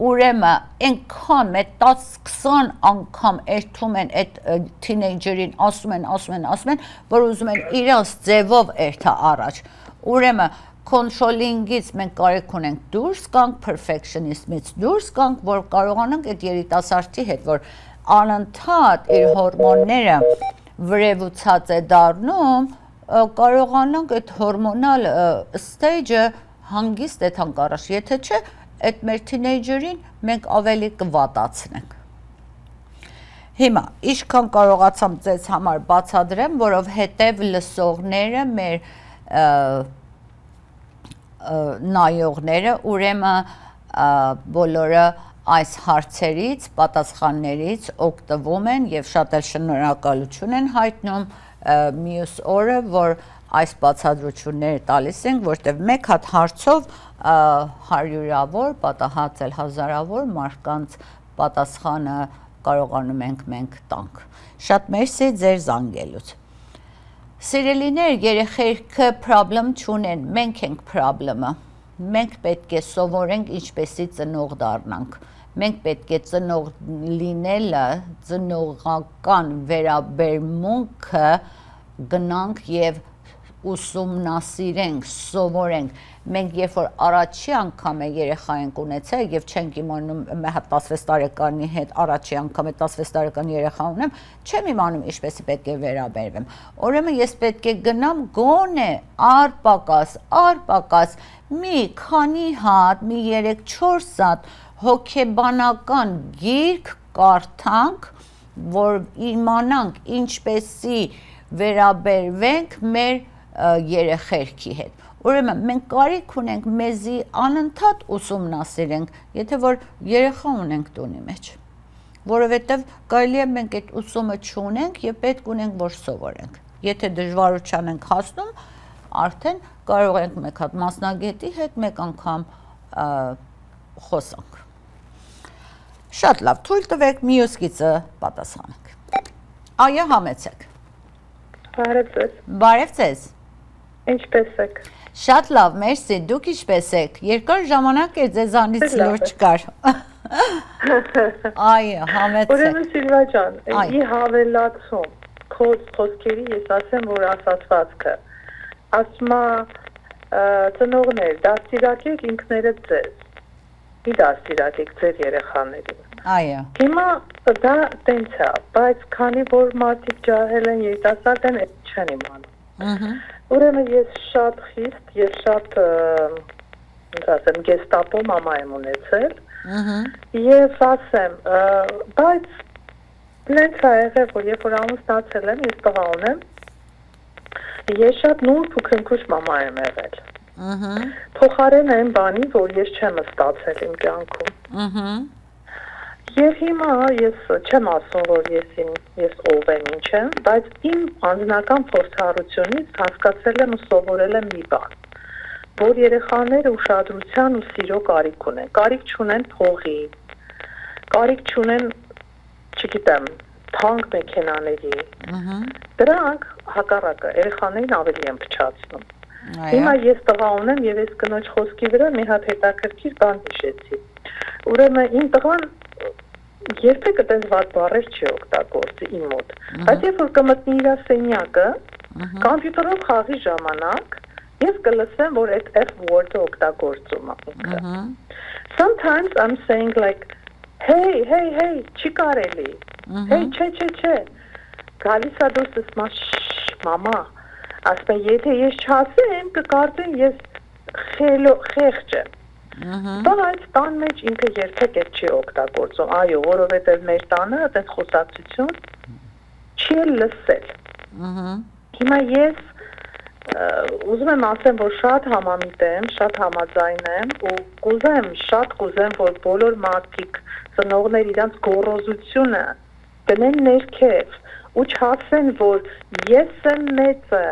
Speaker 1: ուրեմն այնքան մեծ 10-20 անգամ երթում են այդ թինեյջերին, ասում են, ասում են, ասում են, որ ուզում են իրենց ձևով երթա առաջ։ Ուրեմն controlling-ից մենք կարիք ունենք դուրս գանք perfectionism-ից դուրս գանք, որ կարողանանք այդ երիտասարդի հետ, որ անընդհատ իր հորմոնները վրևուցած է դառնում, կարողանանք այդ հորմոնալ stage-ը հանգիստ թանկ առաջ, եթե չէ, այդ մեր թինեյջերին մենք ավելի կվատացնենք։ Հիմա ինչքան կարողացամ ձեզ համար բացադրեմ, որովհետև լսողները մեր նայողները ուրեմն բոլորը այս հարցերից, պատասխաններից օգտվում են եւ շատ էլ շնորհակալություն են հայտնում մյուս օրը, որ այս բացատրությունները տալիս ենք, որտեղ մեկ հատ հարցով հարյուրավոր, պատահած էլ հազարավոր մարկանց պատասխանը կարողանում ենք մենք տանք։ Շատ մերսի ձեր զանգելուց։ Սիրելիներ, երեխեքը պրոբլեմ չունեն, մենք ենք պրոբլեմը։ Մենք պետք է սովորենք ինչպեսի ծնող դառնանք։ Մենք պետք է ծնող լինելը, ծնողական վերաբերմունքը գնանք եւ ուսումնասիրենք, սովորենք։ Մենք երբ որ առաջի անգամ է երեխա ենք ունեցել եւ չենք իմանում հատ 16 տարեկանի հետ առաջի անգամ է 16 տարեկան երեխա ունեմ, չեմ imանում ինչպես պետք է վերաբերվեմ։ Ուրեմն ես պետք է գնամ գոնե արպակաս, արպակաս մի քանի հատ, մի 3-4 հատ հոգեբանական գիրք կարդանք, որ իմանանք ինչպեսի վերաբերվենք մեր երեխերքի հետ։ Ուրեմն մենք կարիք ունենք մեզի անընդհատ ուսումնասիրենք, եթե որ երեխա ունենք տունի մեջ որովհետև կարելի է մենք այդ ուսումը չունենք եւ պետք ունենք որ սովորենք։ Եթե դժվարության ենք հասնում, արդեն կարող ենք մեկ հատ մասնագետի հետ մեկ անգամ խոսանք։ Շատ լավ, թույլ տվեք մյուս գիծը պատասխանենք։ Այո, համեցեք։
Speaker 4: Բարև ձեզ։
Speaker 1: Բարև ձեզ։
Speaker 4: Ինչպե՞ս եք։
Speaker 1: Շատ լավ, մերսի։ Դուք ինչպե՞ս եք։ Երկար ժամանակ է ձեզանից լուրջ կար։ Այո, համեցեք։
Speaker 4: Ուրեմն Սիլվա ջան, ի հավելացում քո խոսքերի ես ասեմ, որ ասացվածքը ասма ծնողներ, դաստիարակեք ինքներդ ձեզ։ Մի դաստիարակեք ձեր երեխաներին։
Speaker 1: Այո։
Speaker 4: Հիմա դա տենց է, բայց քանի որ մարդիկ ջահել են երիտասարդ են, չեն իմանում։ Ահա Ուրեմն ես շատ խիստ, ես շատ ասեմ, գեստապո մամա եմ ունեցել։ Ահա։ Եվ ասեմ, բայց նենց է եղել, որ երբ որ ամուսնացել եմ, ես տղա ունեմ, ես շատ նուրբ ու քնքուշ մամա եմ եղել։ Ահա։ Փոխարեն այն բանի, որ ես չեմ ստացել իմ կյանքում։ Ահա Եվ հիմա ես չեմ ասում, որ ես իմ ես ով եմ, ինչ եմ, բայց իմ անձնական փորձառությունից հասկացել եմ ու սովորել եմ մի բան, որ երեխաները ուշադրության ու սիրո կարիք ունեն։ Կարիք չունեն փողի, կարիք չունեն, չգիտեմ, թանկ մեքենաների։ Ահա։ Դրանք հակառակը երեխաներին ավելի են փչացնում։ Հիմա ես տղա ունեմ եւ ես կնոջ խոսքի վրա մի հատ հետաքրքիր բան հիշեցի։ Ուրեմն իմ տղան երբեք այդպես վատ բառեր չի օգտագործի իմ մոտ։ Բայց երբ որ կմտնի իր սենյակը, կոմպյուտերով խաղի ժամանակ, ես կլսեմ, որ այդ F word-ը օգտագործում է ինքը։ Sometimes I'm saying like hey, hey, hey, չի կարելի։ Հեյ, չէ, չէ, չէ։ Գալիս է դուրս ասում մամա, ասում եթե ես չասեմ, կկարծեն ես խելո խեղճ եմ։ Բայց տան մեջ ինքը երբեք այդ չի օգտագործում։ Այո, որովհետև մեր տանը այդպես խոսակցություն չի լսել։ Ահա։ Հիմա ես ուզում եմ ասեմ, որ շատ համամիտ եմ, շատ համաձայն եմ ու կուզեմ, շատ կուզեմ, որ բոլոր մարդիկ, ծնողներ իրանց գոռոզությունը դնեն ներքև ու չասեն, որ ես եմ մեծը,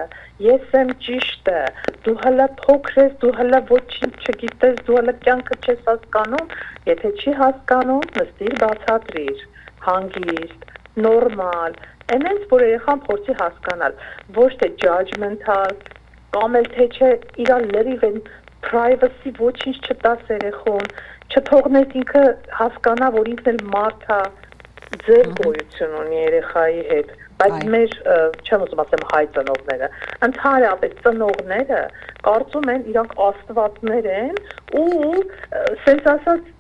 Speaker 4: ես եմ ճիշտը, դու հələ փոքր ես, դու հələ ոչինչ չգիտես, դու հələ կյանքը չես հասկանում, եթե չի հասկանում, նստիր բացատրիր, հանգիստ, նորմալ, այնպես որ երեխան փորձի հասկանալ, ոչ թե judgmental, կամ էլ թե չէ իրան լրիվ են privacy ոչինչ չտաս երեխուն, չթողնես ինքը հասկանա, որ ինքն էլ մարդ է, ձեր գոյություն ունի երեխայի հետ բայց մեր չեմ ուզում ասեմ հայ ծնողները ընդհանրապես ծնողները կարծում են իրանք աստվածներ են ու սենց ասած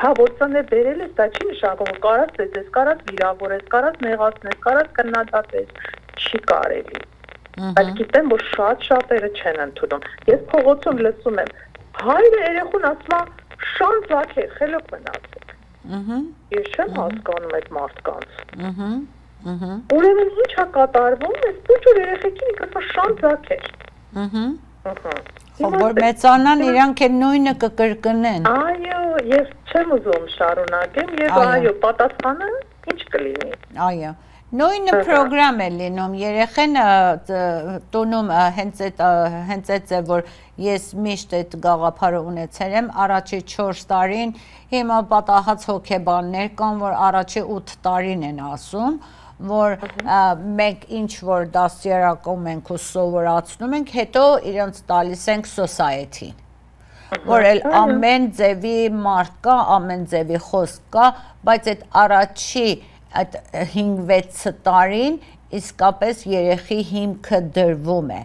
Speaker 4: հա որ ծնե բերել ես դա չի նշանակում կարած դες կարած վիրավորես կարած նեղացնես կարած կննադատես չի կարելի բայց գիտեմ որ շատ շատերը չեն ընդունում ես փողոցում լսում եմ հայրը երեխուն ասում է շան ծակե խելոք մնացեք ըհը ես չեմ հասկանում այդ մարդկանց ըհը ըհը ուրեմն ի՞նչ է կատարվում այս փոքր երեխեքին ինքը շան ծակեր
Speaker 1: ըհը ըհը Որ մեծանան իրանք էլ նույնը կկրկնեն։
Speaker 4: Այո, ես չեմ ուզում շարունակեմ եւ այո, պատասխանը ինչ կլինի։
Speaker 1: Այո։ Նույնը ծրագրամ է լինում երեխեն տոնում հենց այդ հենց այդ է որ ես միշտ այդ գաղափարը ունեցել եմ առաջի 4 տարին հիմա պատահած հոգեբաններ կան որ առաջի 8 տարին են ասում որ մենք ինչ որ դասերակում ենք ու սովորացնում ենք, հետո իրենց տալիս ենք society-ին որ էլ ամեն ձևի մարդ կա, ամեն ձևի խոսք կա, բայց այդ առաջի այդ 5-6 տարին իսկապես երեխի հիմքը դրվում է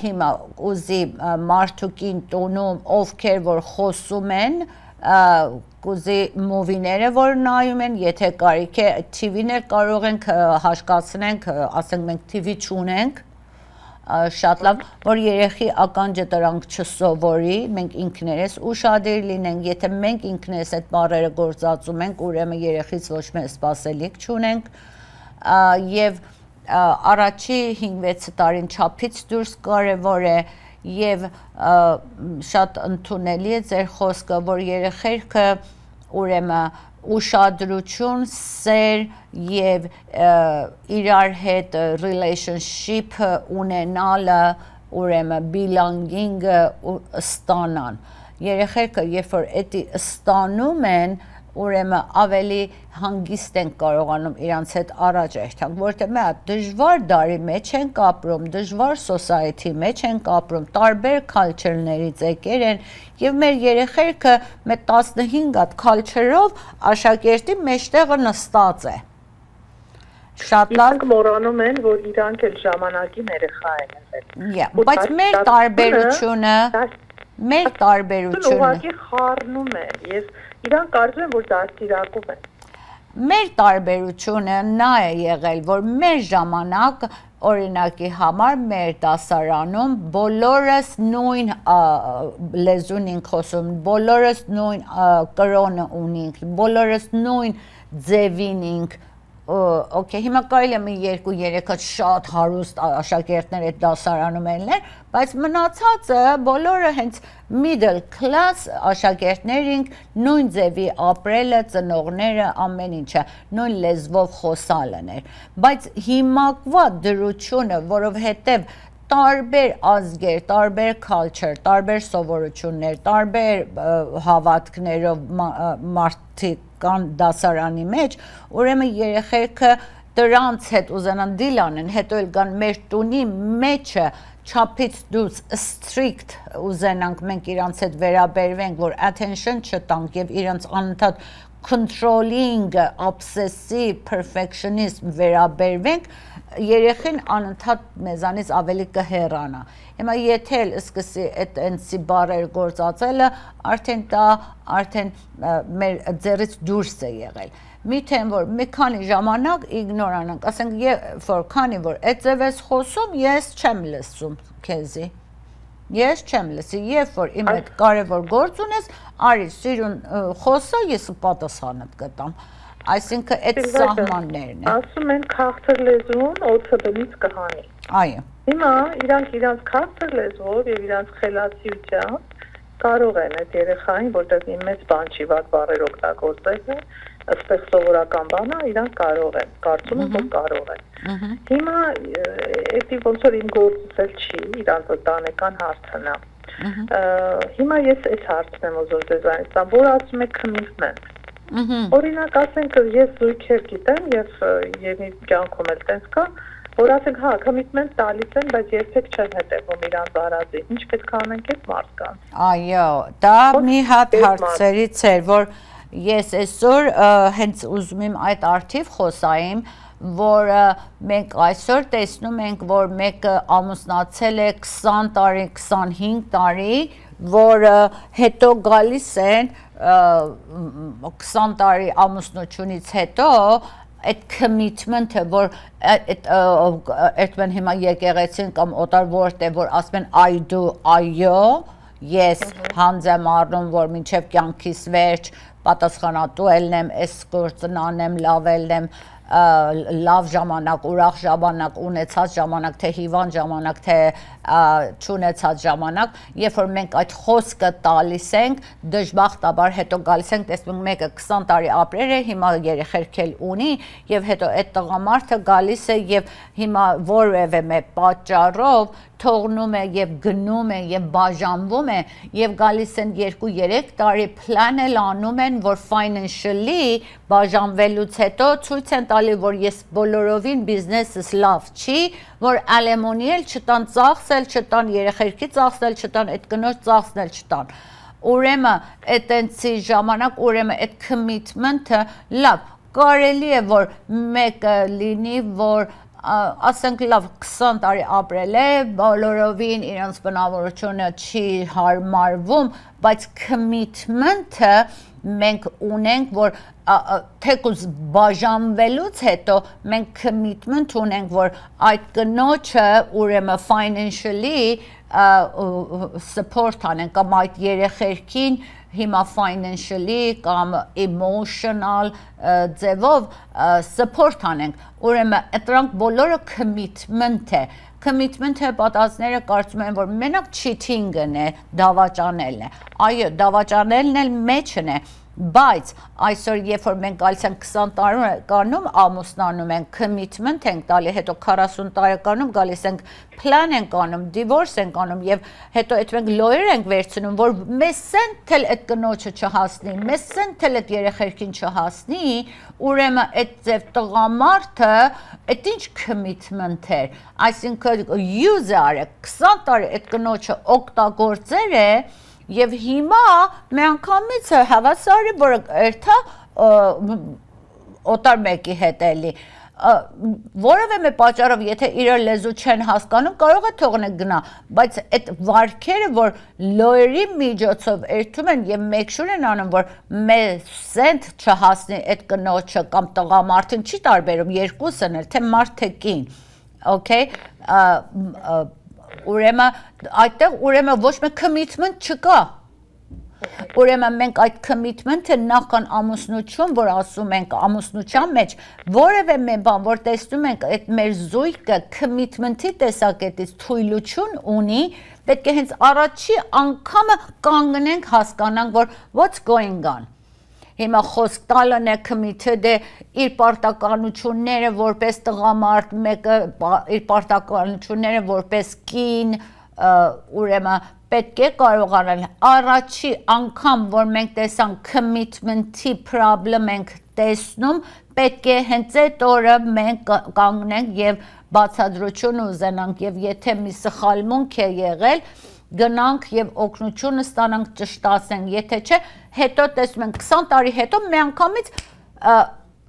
Speaker 1: հիմա ուզի մարդուկին տոնում ովքեր որ խոսում են կուզի մովիները, որ նայում են, եթե կարիք է, TV-ներ կարող ենք հաշկացնենք, ասենք մենք TV չունենք, շատ լավ, որ երեխի ականջը դրանք չսովորի, մենք ինքներս ուշադիր լինենք, եթե մենք ինքներս այդ բարերը գործածում ենք, ուրեմն երեխից ոչ մի սպասելիք չունենք եւ առաջի 5-6 տարին չափից դուրս կարեւոր է, որ է եւ շատ ընդունելի է ձեր խոսքը, որ երեխերքը ուրեմն ուշադրություն, սեր եւ իրար հետ relationship ունենալը ուրեմն belonging-ը ստանան։ Երեխերքը երբ որ էդի ստանում են, ուրեմն ավելի հանգիստ են կարողանում իրանց հետ առաջ երթանք, որտեղ հատ դժվար դարի մեջ են կապրում, դժվար society մեջ են կապրում, տարբեր culture-ներից եկեր են եւ մեր երեխերքը մեր 15 հատ culture-ով աշակերտի մեջտեղը նստած է
Speaker 4: շատ լավ մոռանում են որ իրանք էլ ժամանակի երեխա են եղել
Speaker 1: yeah, բայց մեր տարբերությունը մեր տարբերությունը
Speaker 4: ուղղակի խառնում է ես Իրան կարծում եմ, որ դաստիարակում են։
Speaker 1: Մեր տարբերությունը նա է եղել, որ մեր ժամանակ օրինակի համար մեր դասարանում բոլորս նույն լեզուն ենք խոսում, բոլորս նույն կրոնը ունենք, բոլորս նույն ձևին ենք օքեյ հիմա կարելի է մի 2-3 հատ շատ հարուստ աշակերտներ այդ դասարանում ելներ, բայց մնացածը բոլորը հենց middle class աշակերտներ ենք, նույն ձևի ապրելը, ծնողները, ամեն ինչը, նույն լեզվով խոսալն էր։ Բայց հիմակվա դրությունը, որովհետև տարբեր ազգեր, տարբեր culture, տարբեր սովորություններ, տարբեր հավատքներով մարդիկ կան դասարանի մեջ, ուրեմն երեխեքը դրանց հետ ուզենան դիլ անեն, հետո էլ կան մեր տունի մեջը չափից դուրս strict ուզենանք մենք իրանց հետ վերաբերվենք, որ attention չտանք եւ իրանց անընդհատ controlling, obsessive, perfectionist վերաբերվենք, երեխին անընդհատ մեզանից ավելի կհեռանա։ Հիմա եթե էլ սկսի այդ այնսի բարեր գործածելը, արդեն դա արդեն մեր ձեռից դուրս է եղել միթեն որ մի քանի ժամանակ իգնորանանք, ասենք որ քանի որ այդ ձև ես խոսում, ես չեմ լսում քեզի։ Ես չեմ լսի, երբ որ իմ այդ կարևոր գործ ունես, արի սիրուն խոսա, ես պատասխանը կտամ։ Այսինքն այդ սահմաններն են։
Speaker 4: Ասում են քաղցր լեզուն օծը բնից կհանի։
Speaker 1: Այո։
Speaker 4: Հիմա իրանք իրանք քաղցր լեզվով եւ իրանք խելացիությամբ կարող են այդ երեխային, որտեղ մի մեծ բան չի վատ բառեր օգտագործել, այստեղ սովորական բանա իրանք կարող են, կարծում եմ, որ կարող են։ Հիմա էդի ոնց որ իմ գործս էլ չի, իրանք ընտանեկան հարցն է։ Հիմա ես այս հարցն եմ ուզում ձեզանից տամ, որ ասում եք commitment։ Օրինակ ասենք ես զույգեր գիտեմ եւ իմ կյանքում էլ տես կա, որ ասենք հա commitment տալիս են, բայց երբեք չեն հետևում իրանց արածի։ Ինչ պետք է անենք այդ մարդկանց։
Speaker 1: Այո, դա մի հատ հարցերից էր, որ ես այսօր հենց ուզում եմ այդ արդիվ խոսայիմ, որ մենք այսօր տեսնում ենք, որ մեկը ամուսնացել է 20 տարի, 25 տարի, որ հետո գալիս են 20 տարի ամուսնությունից հետո այդ commitment-ը, որ այդ այդմեն հիմա եկեղեցին կամ օտար որտե որ ասում են I do, այո, ես հանձ եմ առնում, որ մինչև կյանքիս վերջ պատասխանատու ելնեմ, այս գործն անեմ, լավ ելնեմ, լավ ժամանակ, ուրախ ժամանակ, ունեցած ժամանակ, թե հիվանդ ժամանակ, թե չունեցած ժամանակ, երբ որ մենք այդ խոսքը տալիս ենք, դժբախտաբար հետո գալիս ենք, տեսնում մեկը 20 տարի ապրել է, հիմա երեխերքել ունի եւ հետո այդ տղամարդը գալիս է եւ հիմա որևէ մե պատճառով թողնում է եւ գնում է եւ բաժանվում է եւ գալիս են 2-3 տարի plan-էլ անում են, որ financially բաժանվելուց հետո ցույց են տալի, որ ես բոլորովին բիզնեսս լավ չի, որ ալեմոնի էլ չտան ծախսել, չտան երեխերքի ծախսել, չտան այդ կնոջ ծախսնել չտան։ Ուրեմն այտենցի ժամանակ ուրեմն այդ commitment-ը լավ կարելի է որ մեկը լինի որ ասենք լավ 20 տարի ապրել է, բոլորովին իրենց բնավորությունը չի հարմարվում, բայց commitment-ը մենք ունենք, որ թեկուզ բաժանվելուց հետո մենք commitment ունենք, որ այդ կնոջը ուրեմն financially support անենք կամ այդ երեխերքին հիմա financially կամ emotional ձևով support անենք ուրեմն դրանք բոլորը commitment է commitment-ը պատասները կարծում են որ մենակ cheating-ն է, դավաճանելն է։ Այո, դավաճանելն էլ մեջն է, Բայց այսօր երբ որ մենք գալիս ենք 20 տարեկանում ամուսնանում ենք, commitment ենք տալի, հետո 40 տարեկանում գալիս ենք plan ենք անում, divorce ենք անում եւ հետո այդ մենք lawyer ենք վերցնում, որ մեսեն թել այդ կնոջը չհասնի, մեսեն թել այդ երեխերքին չհասնի, ուրեմն այդ ձև տղամարդը այդ ինչ commitment էր, այսինքն use արեք 20 տարի այդ կնոջը օգտագործեր է, Եվ հիմա մի անգամից հավասարի, որ երթա օտար մեկի հետ էլի որևէ մի պատճառով եթե իրար լեզու չեն հասկանում կարող է թողնել գնա բայց այդ վարկերը որ լոյերի միջոցով երթում են եւ մեքշուր են անում որ մեզ սենտ չհասնի այդ կնոջը կամ տղամարդին չի տարբերում երկուսն էլ թե մարդ թե կին okay ուրեմն այդտեղ ուրեմն ոչ մի commitment չկա Ուրեմն մենք այդ commitment-ը նախքան ամուսնություն, որ ասում ենք ամուսնության մեջ, որևէ մի բան, որ տեսնում ենք այդ մեր զույգը commitment-ի տեսակետից թույլություն ունի, պետք է հենց առաջի անգամը կանգնենք, հասկանանք, որ what's going on հիմա խոսք տալն է committed է իր պարտականությունները որպես տղամարդ, մեկը իր պարտականությունները որպես կին, ուրեմն պետք է կարողանալ առաջի անգամ որ մենք տեսանք commitment-ի problem ենք տեսնում, պետք է հենց այդ օրը մենք կանգնենք եւ բացադրություն ուզենանք եւ եթե մի սխալմունք է եղել, գնանք եւ օգնությունը ստանանք ճշտացնենք, եթե չէ, հետո տեսնում ենք 20 տարի հետո մի անգամից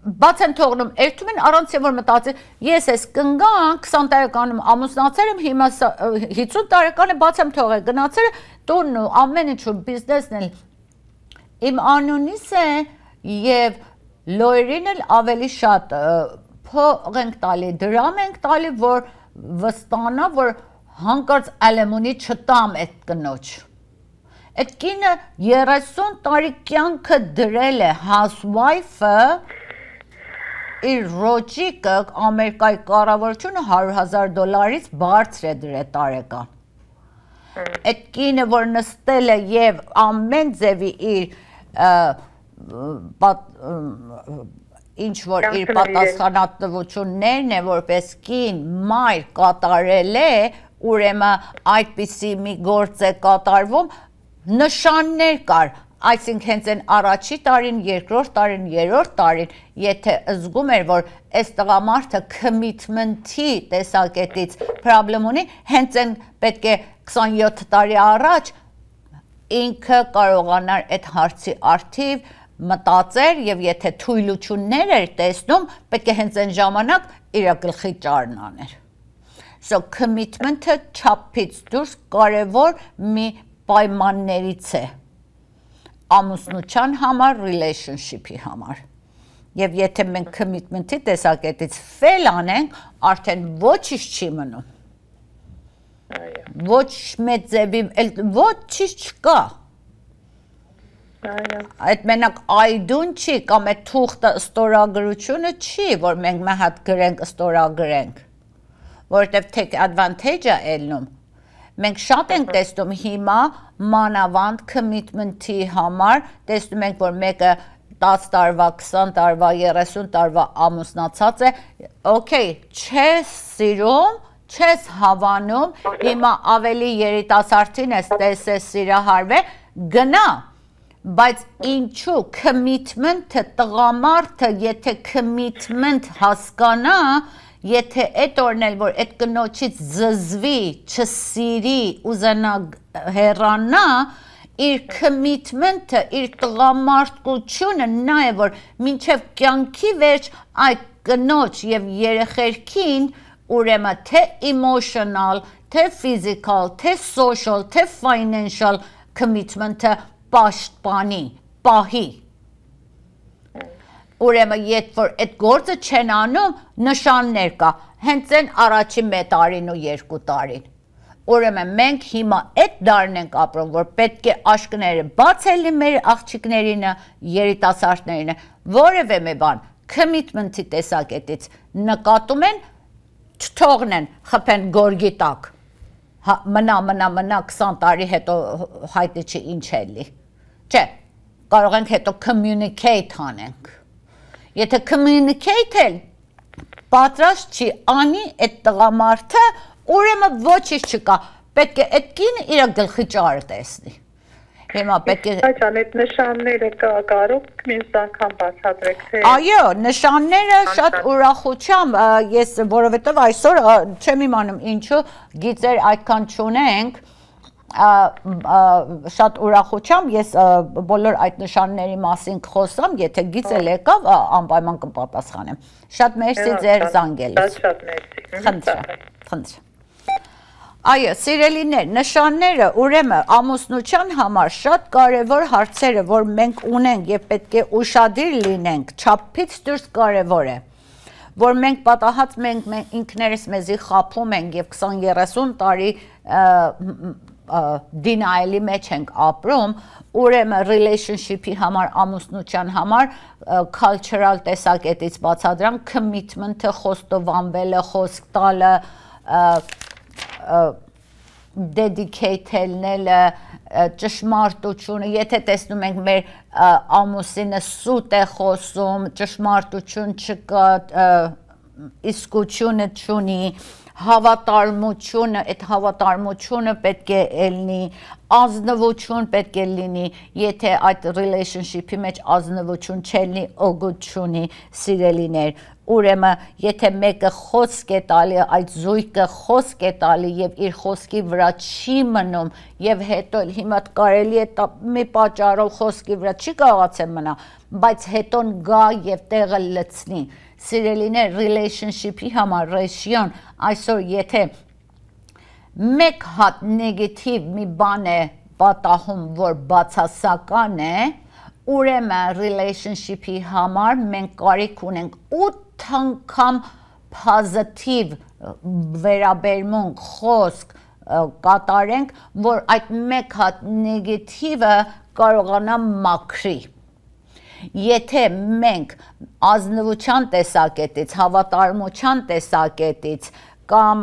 Speaker 1: բաց են թողնում երթում են առանց որ մտածի ես էս կնգան 20 տարեկանում ամուսնացել եմ հիմա 50 տարեկան է բաց եմ թողել գնացել տունն ու ամեն ինչ ու բիզնեսն էլ իմ անունից է եւ լոյերին էլ ավելի շատ փող ենք տալի դրամ ենք տալի որ վստանա որ հանկարծ ալեմունի չտամ այդ կնոջ Այդ կինը 30 տարի կյանքը դրել է housewife-ը իր ռոճիկը Ամերիկայի կառավարությունը 100.000 դոլարից բարձր է դրել տարեկան։ Այդ կինը, որ նստել է եւ ամեն ձևի իր ինչ որ իր պատասխանատվություններն է որպես կին մայր կատարել է, ուրեմն այդպիսի մի գործ է կատարվում, նշաններ կար Այսինքն հենց այն առաջի տարին, երկրորդ տարին, երրորդ տարին, եթե զգում էր, որ այս տղամարդը commitment-ի տեսակետից problem ունի, հենց այն պետք է 27 տարի առաջ ինքը կարողանար այդ հարցի արդիվ մտածեր եւ եթե թույլություններ էր տեսնում, պետք է հենց այն ժամանակ իր գլխի ճարն աներ։ So commitment-ը չափից դուրս կարևոր մի պայմաններից է. Ամուսնության համար, relationship-ի համար։ Եվ եթե մենք commitment-ի տեսակետից fail անենք, արդեն ոչինչ չի մնում։ Այո։ Ոչ մեծ ձևի, ոչինչ չկա։ Այո։ Այդ մենակ այդուն չի կամ այդ թուղթը ստորագրությունը չի, որ մենք մի հատ գրենք, ստորագրենք։ Որովհետև take advantage-ը ելնում Մենք շատ ենք տեսնում հիմա մանավանդ commitment-ի համար, տեսնում ենք, որ մեկը 10 տարվա, 20 տարվա, 30 տարվա ամուսնացած է, okay, չես սիրում, չես հավանում, հիմա ավելի երիտասարդին ես տեսես սիրահարվել, գնա, բայց ինչու commitment-ը տղամարդը, եթե commitment հասկանա, եթե այդ օրնել, որ այդ կնոջից զզվի, չսիրի, ուզենա հեռանա, իր commitment-ը, իր տղամարդկությունը նա է, որ մինչև կյանքի վերջ այդ կնոջ եւ երեխերքին ուրեմն թե emotional, թե physical, թե social, թե financial commitment-ը պաշտպանի, պահի Ուրեմն երբ որ այդ գործը չեն անում, նշաններ կա։ Հենց այն առաջին մեկ տարին ու երկու տարին։ Ուրեմն մենք հիմա այդ դարն ենք ապրում, որ պետք է աշկները բացելի մեր աղջիկներինը, երիտասարդներինը, որևէ մի բան commitment-ի տեսակետից նկատում են չթողնեն խփեն գորգի տակ հա, մնա մնա մնա 20 տարի հետո հայտի չի ինչ էլի չէ կարող ենք հետո communicate անենք Եթե communicate-ել պատրաստ չի անի այդ տղամարդը, ուրեմն ոչինչ չկա։ Պետք է այդ կինը իր գլխի ճարը տեսնի։ Հիմա պետք է
Speaker 4: Այցան այդ նշանները կա կարող մյուս անգամ բացատրեք թե
Speaker 1: Այո, նշանները շատ ուրախությամբ ես որովհետև այսօր չեմ իմանում ինչու գիծեր այդքան չունենք, շատ ուրախությամբ ես բոլոր այդ նշանների մասին խոսամ, եթե գիծը եկավ, անպայման կպատասխանեմ։ Շատ մերսի ձեր զանգելուց։
Speaker 4: Շատ մերսի։
Speaker 1: Խնդրեմ, խնդրեմ։ Այո, սիրելիներ, նշանները ուրեմն ամուսնության համար շատ կարևոր հարցերը, որ մենք ունենք եւ պետք է ուշադիր լինենք, չափից դուրս կարևոր է որ մենք պատահած մենք, մենք ինքներս մեզի խափում ենք եւ 20-30 տարի դինայելի մեջ ենք ապրում, ուրեմն relationship-ի համար, ամուսնության համար cultural տեսակետից բացադրամ commitment-ը, խոստովանվելը, խոսք տալը, dedicated-ելնելը, ճշմարտությունը, եթե տեսնում ենք մեր ամուսինը սուտ է խոսում, ճշմարտություն չկա, իսկությունը չունի, հավատարմությունը, այդ հավատարմությունը պետք է ելնի, ազնվություն պետք է լինի, եթե այդ relationship-ի մեջ ազնվություն չելնի, օգուտ չունի սիրելիներ, ուրեմն եթե մեկը խոսք է տալի, այդ զույգը խոսք է տալի եւ իր խոսքի վրա չի մնում եւ հետո հիմա կարելի է մի պատճառով խոսքի վրա չի կարողացել մնա, բայց հետո գա եւ տեղը լցնի։ Սիրելիներ relationship-ի համար ratio-ն այսօր եթե մեկ հատ նեգատիվ մի բան է պատահում, որ բացասական է, ուրեմն relationship-ի համար մենք կարիք ունենք 8 անգամ positive վերաբերմունք, խոսք կատարենք, որ այդ մեկ հատ նեգատիվը կարողանա մաքրի։ Եթե մենք ազնվության տեսակետից, հավատարմության տեսակետից կամ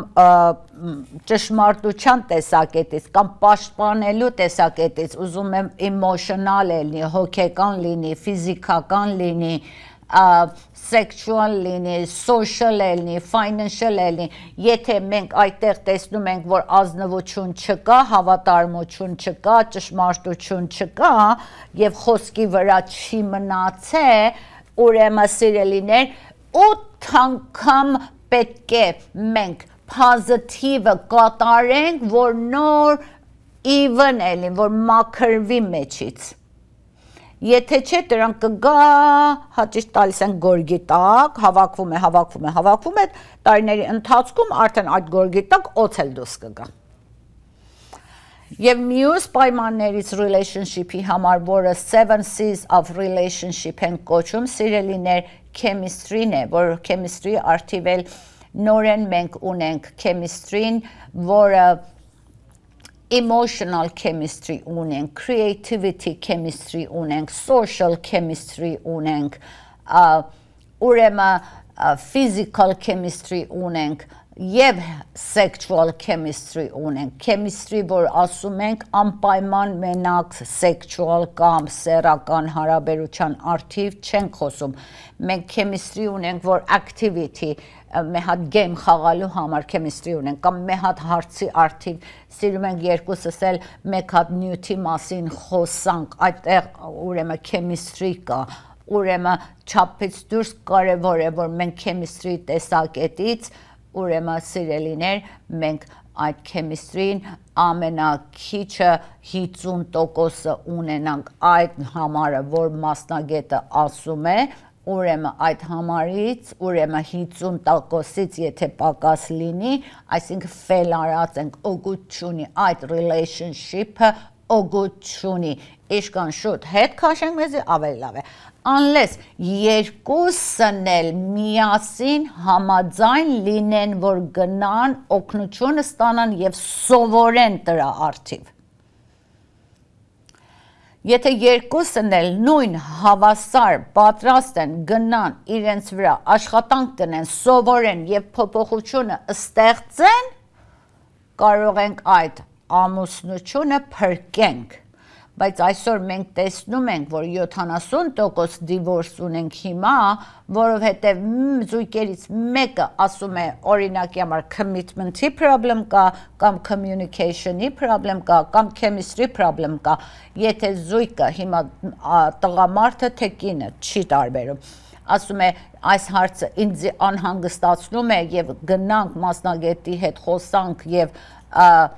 Speaker 1: ճշմարտության տեսակետից կամ պաշտպանելու տեսակետից ուզում եմ emotional լինի, հոգեկան լինի, ֆիզիկական լինի, sexual լինի, social լինի, financial լինի, եթե մենք այդտեղ տեսնում ենք, որ ազնվություն չկա, հավատարմություն չկա, ճշմարտություն չկա եւ խոսքի վրա չի մնացե, ուրեմն սիրելիներ 8 անգամ պետք է մենք positive-ը կատարենք, որ նոր even էլի, որ մաքրվի մեջից Եթե չէ դրանք կգա, հաճիշտ տալիս են գորգի տակ, հավաքվում է, հավաքվում է, հավաքվում է, տարիների ընթացքում արդեն այդ գորգի տակ օցել դուրս կգա։ Եվ մյուս պայմաններից relationship-ի համար, որը 7 C's of relationship են կոչում, սիրելիներ chemistry-ն է, որ chemistry արդիվել նորեն մենք ունենք chemistry-ն, որը emotional chemistry ունենք, creativity chemistry ունենք, social chemistry ունենք, ուրեմն physical chemistry ունենք եւ sexual chemistry ունենք chemistry որ ասում ենք անպայման մենակ sexual կամ սեռական հարաբերության արդիվ չենք խոսում մենք chemistry ունենք որ activity մի հատ գեյմ խաղալու համար chemistry ունենք կամ մի հատ հարցի արդիվ սիրում ենք երկուսս էլ մեկ հատ նյութի մասին խոսանք այդտեղ ուրեմն chemistry կա ուրեմն չափից դուրս կարևոր է որ մենք chemistry տեսակետից ուրեմն սիրելիներ մենք այդ chemistry-ին ամենակիչը 50%-ը ունենանք այդ համարը, որ մասնագետը ասում է, ուրեմն այդ համարից, ուրեմն 50%-ից եթե պակաս լինի, այսինքն fail արած ենք, օգուտ չունի այդ relationship-ը օգուտ չունի։ Իշքան շուտ հետ քաշենք մեզի ավելի լավ է։ Unless երկուսն էլ միասին համաձայն լինեն, որ գնան օգնությունը ստանան եւ սովորեն դրա արդիվ Եթե երկուսն էլ նույն հավասար պատրաստ են գնան իրենց վրա աշխատանք տնեն, սովորեն եւ փոփոխությունը ստեղծեն, կարող ենք այդ ամուսնությունը փրկենք բայց այսօր մենք տեսնում ենք, որ 70% դիվորս ունենք հիմա, որովհետև զույգերից մեկը ասում է օրինակի համար commitment-ի problem կա, կամ communication-ի problem կա, կամ chemistry problem կա։ Եթե զույգը հիմա տղամարդը թե կինը չի տարբերում ասում է այս հարցը ինձ անհանգստացնում է եւ գնանք մասնագետի հետ խոսանք եւ և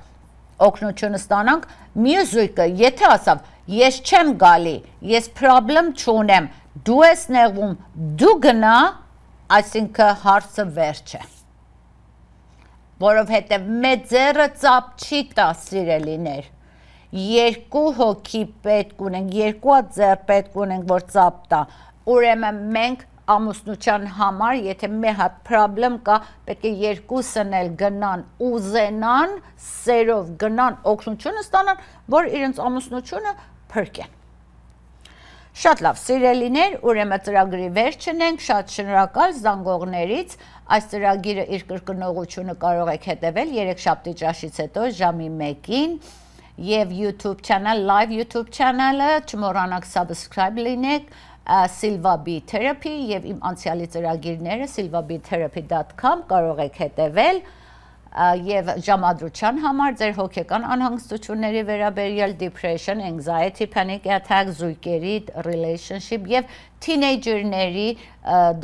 Speaker 1: օգնություն ստանանք, մյուս զույգը եթե ասավ, ես չեմ գալի, ես problem չունեմ, դու ես նեղվում, դու գնա, այսինքն հարցը վերջ է որովհետև մեծերը ծապ չի տա սիրելիներ երկու հոգի պետք ունենք երկու ձեռ պետք ունենք որ ծապ տա ուրեմն մենք ամուսնության համար, եթե մի հատ problem կա, պետք է երկուսն էլ գնան ուզենան, սերով գնան օգնությունը ստանան, որ իրենց ամուսնությունը փրկեն։ Շատ լավ, սիրելիներ, ուրեմն ծրագրի վերջն ենք, շատ շնորհակալ զանգողներից։ Այս ծրագիրը իր կրկնողությունը կարող եք հետևել 3 շաբթի ճաշից հետո ժամի 1-ին եւ YouTube channel, live YouTube channel-ը չմոռանաք subscribe լինեք Silva B Therapy եւ իմ անցյալի ծրագիրները silvabtherapy.com կարող եք հետեւել եւ ժամադրության համար ձեր հոգեկան անհանգստությունների վերաբերյալ depression, anxiety, panic attack, զույգերի relationship եւ թինեյջերների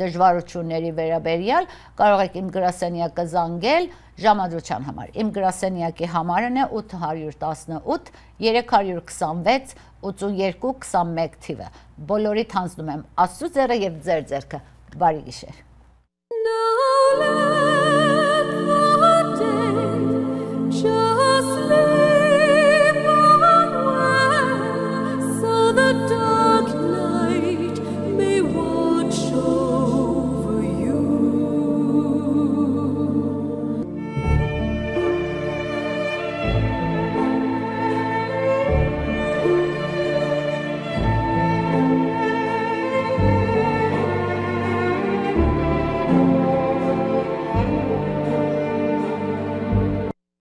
Speaker 1: դժվարությունների վերաբերյալ կարող եք իմ գրասենյակը զանգել ժամադրության համար։ Իմ գրասենյակի համարն է 818 326 8221 թիվը։ Բոլորիդ հանձնում եմ Աստծո ձեռը եւ ձեր ձեռքը։ Բարի գիշեր։ No, no.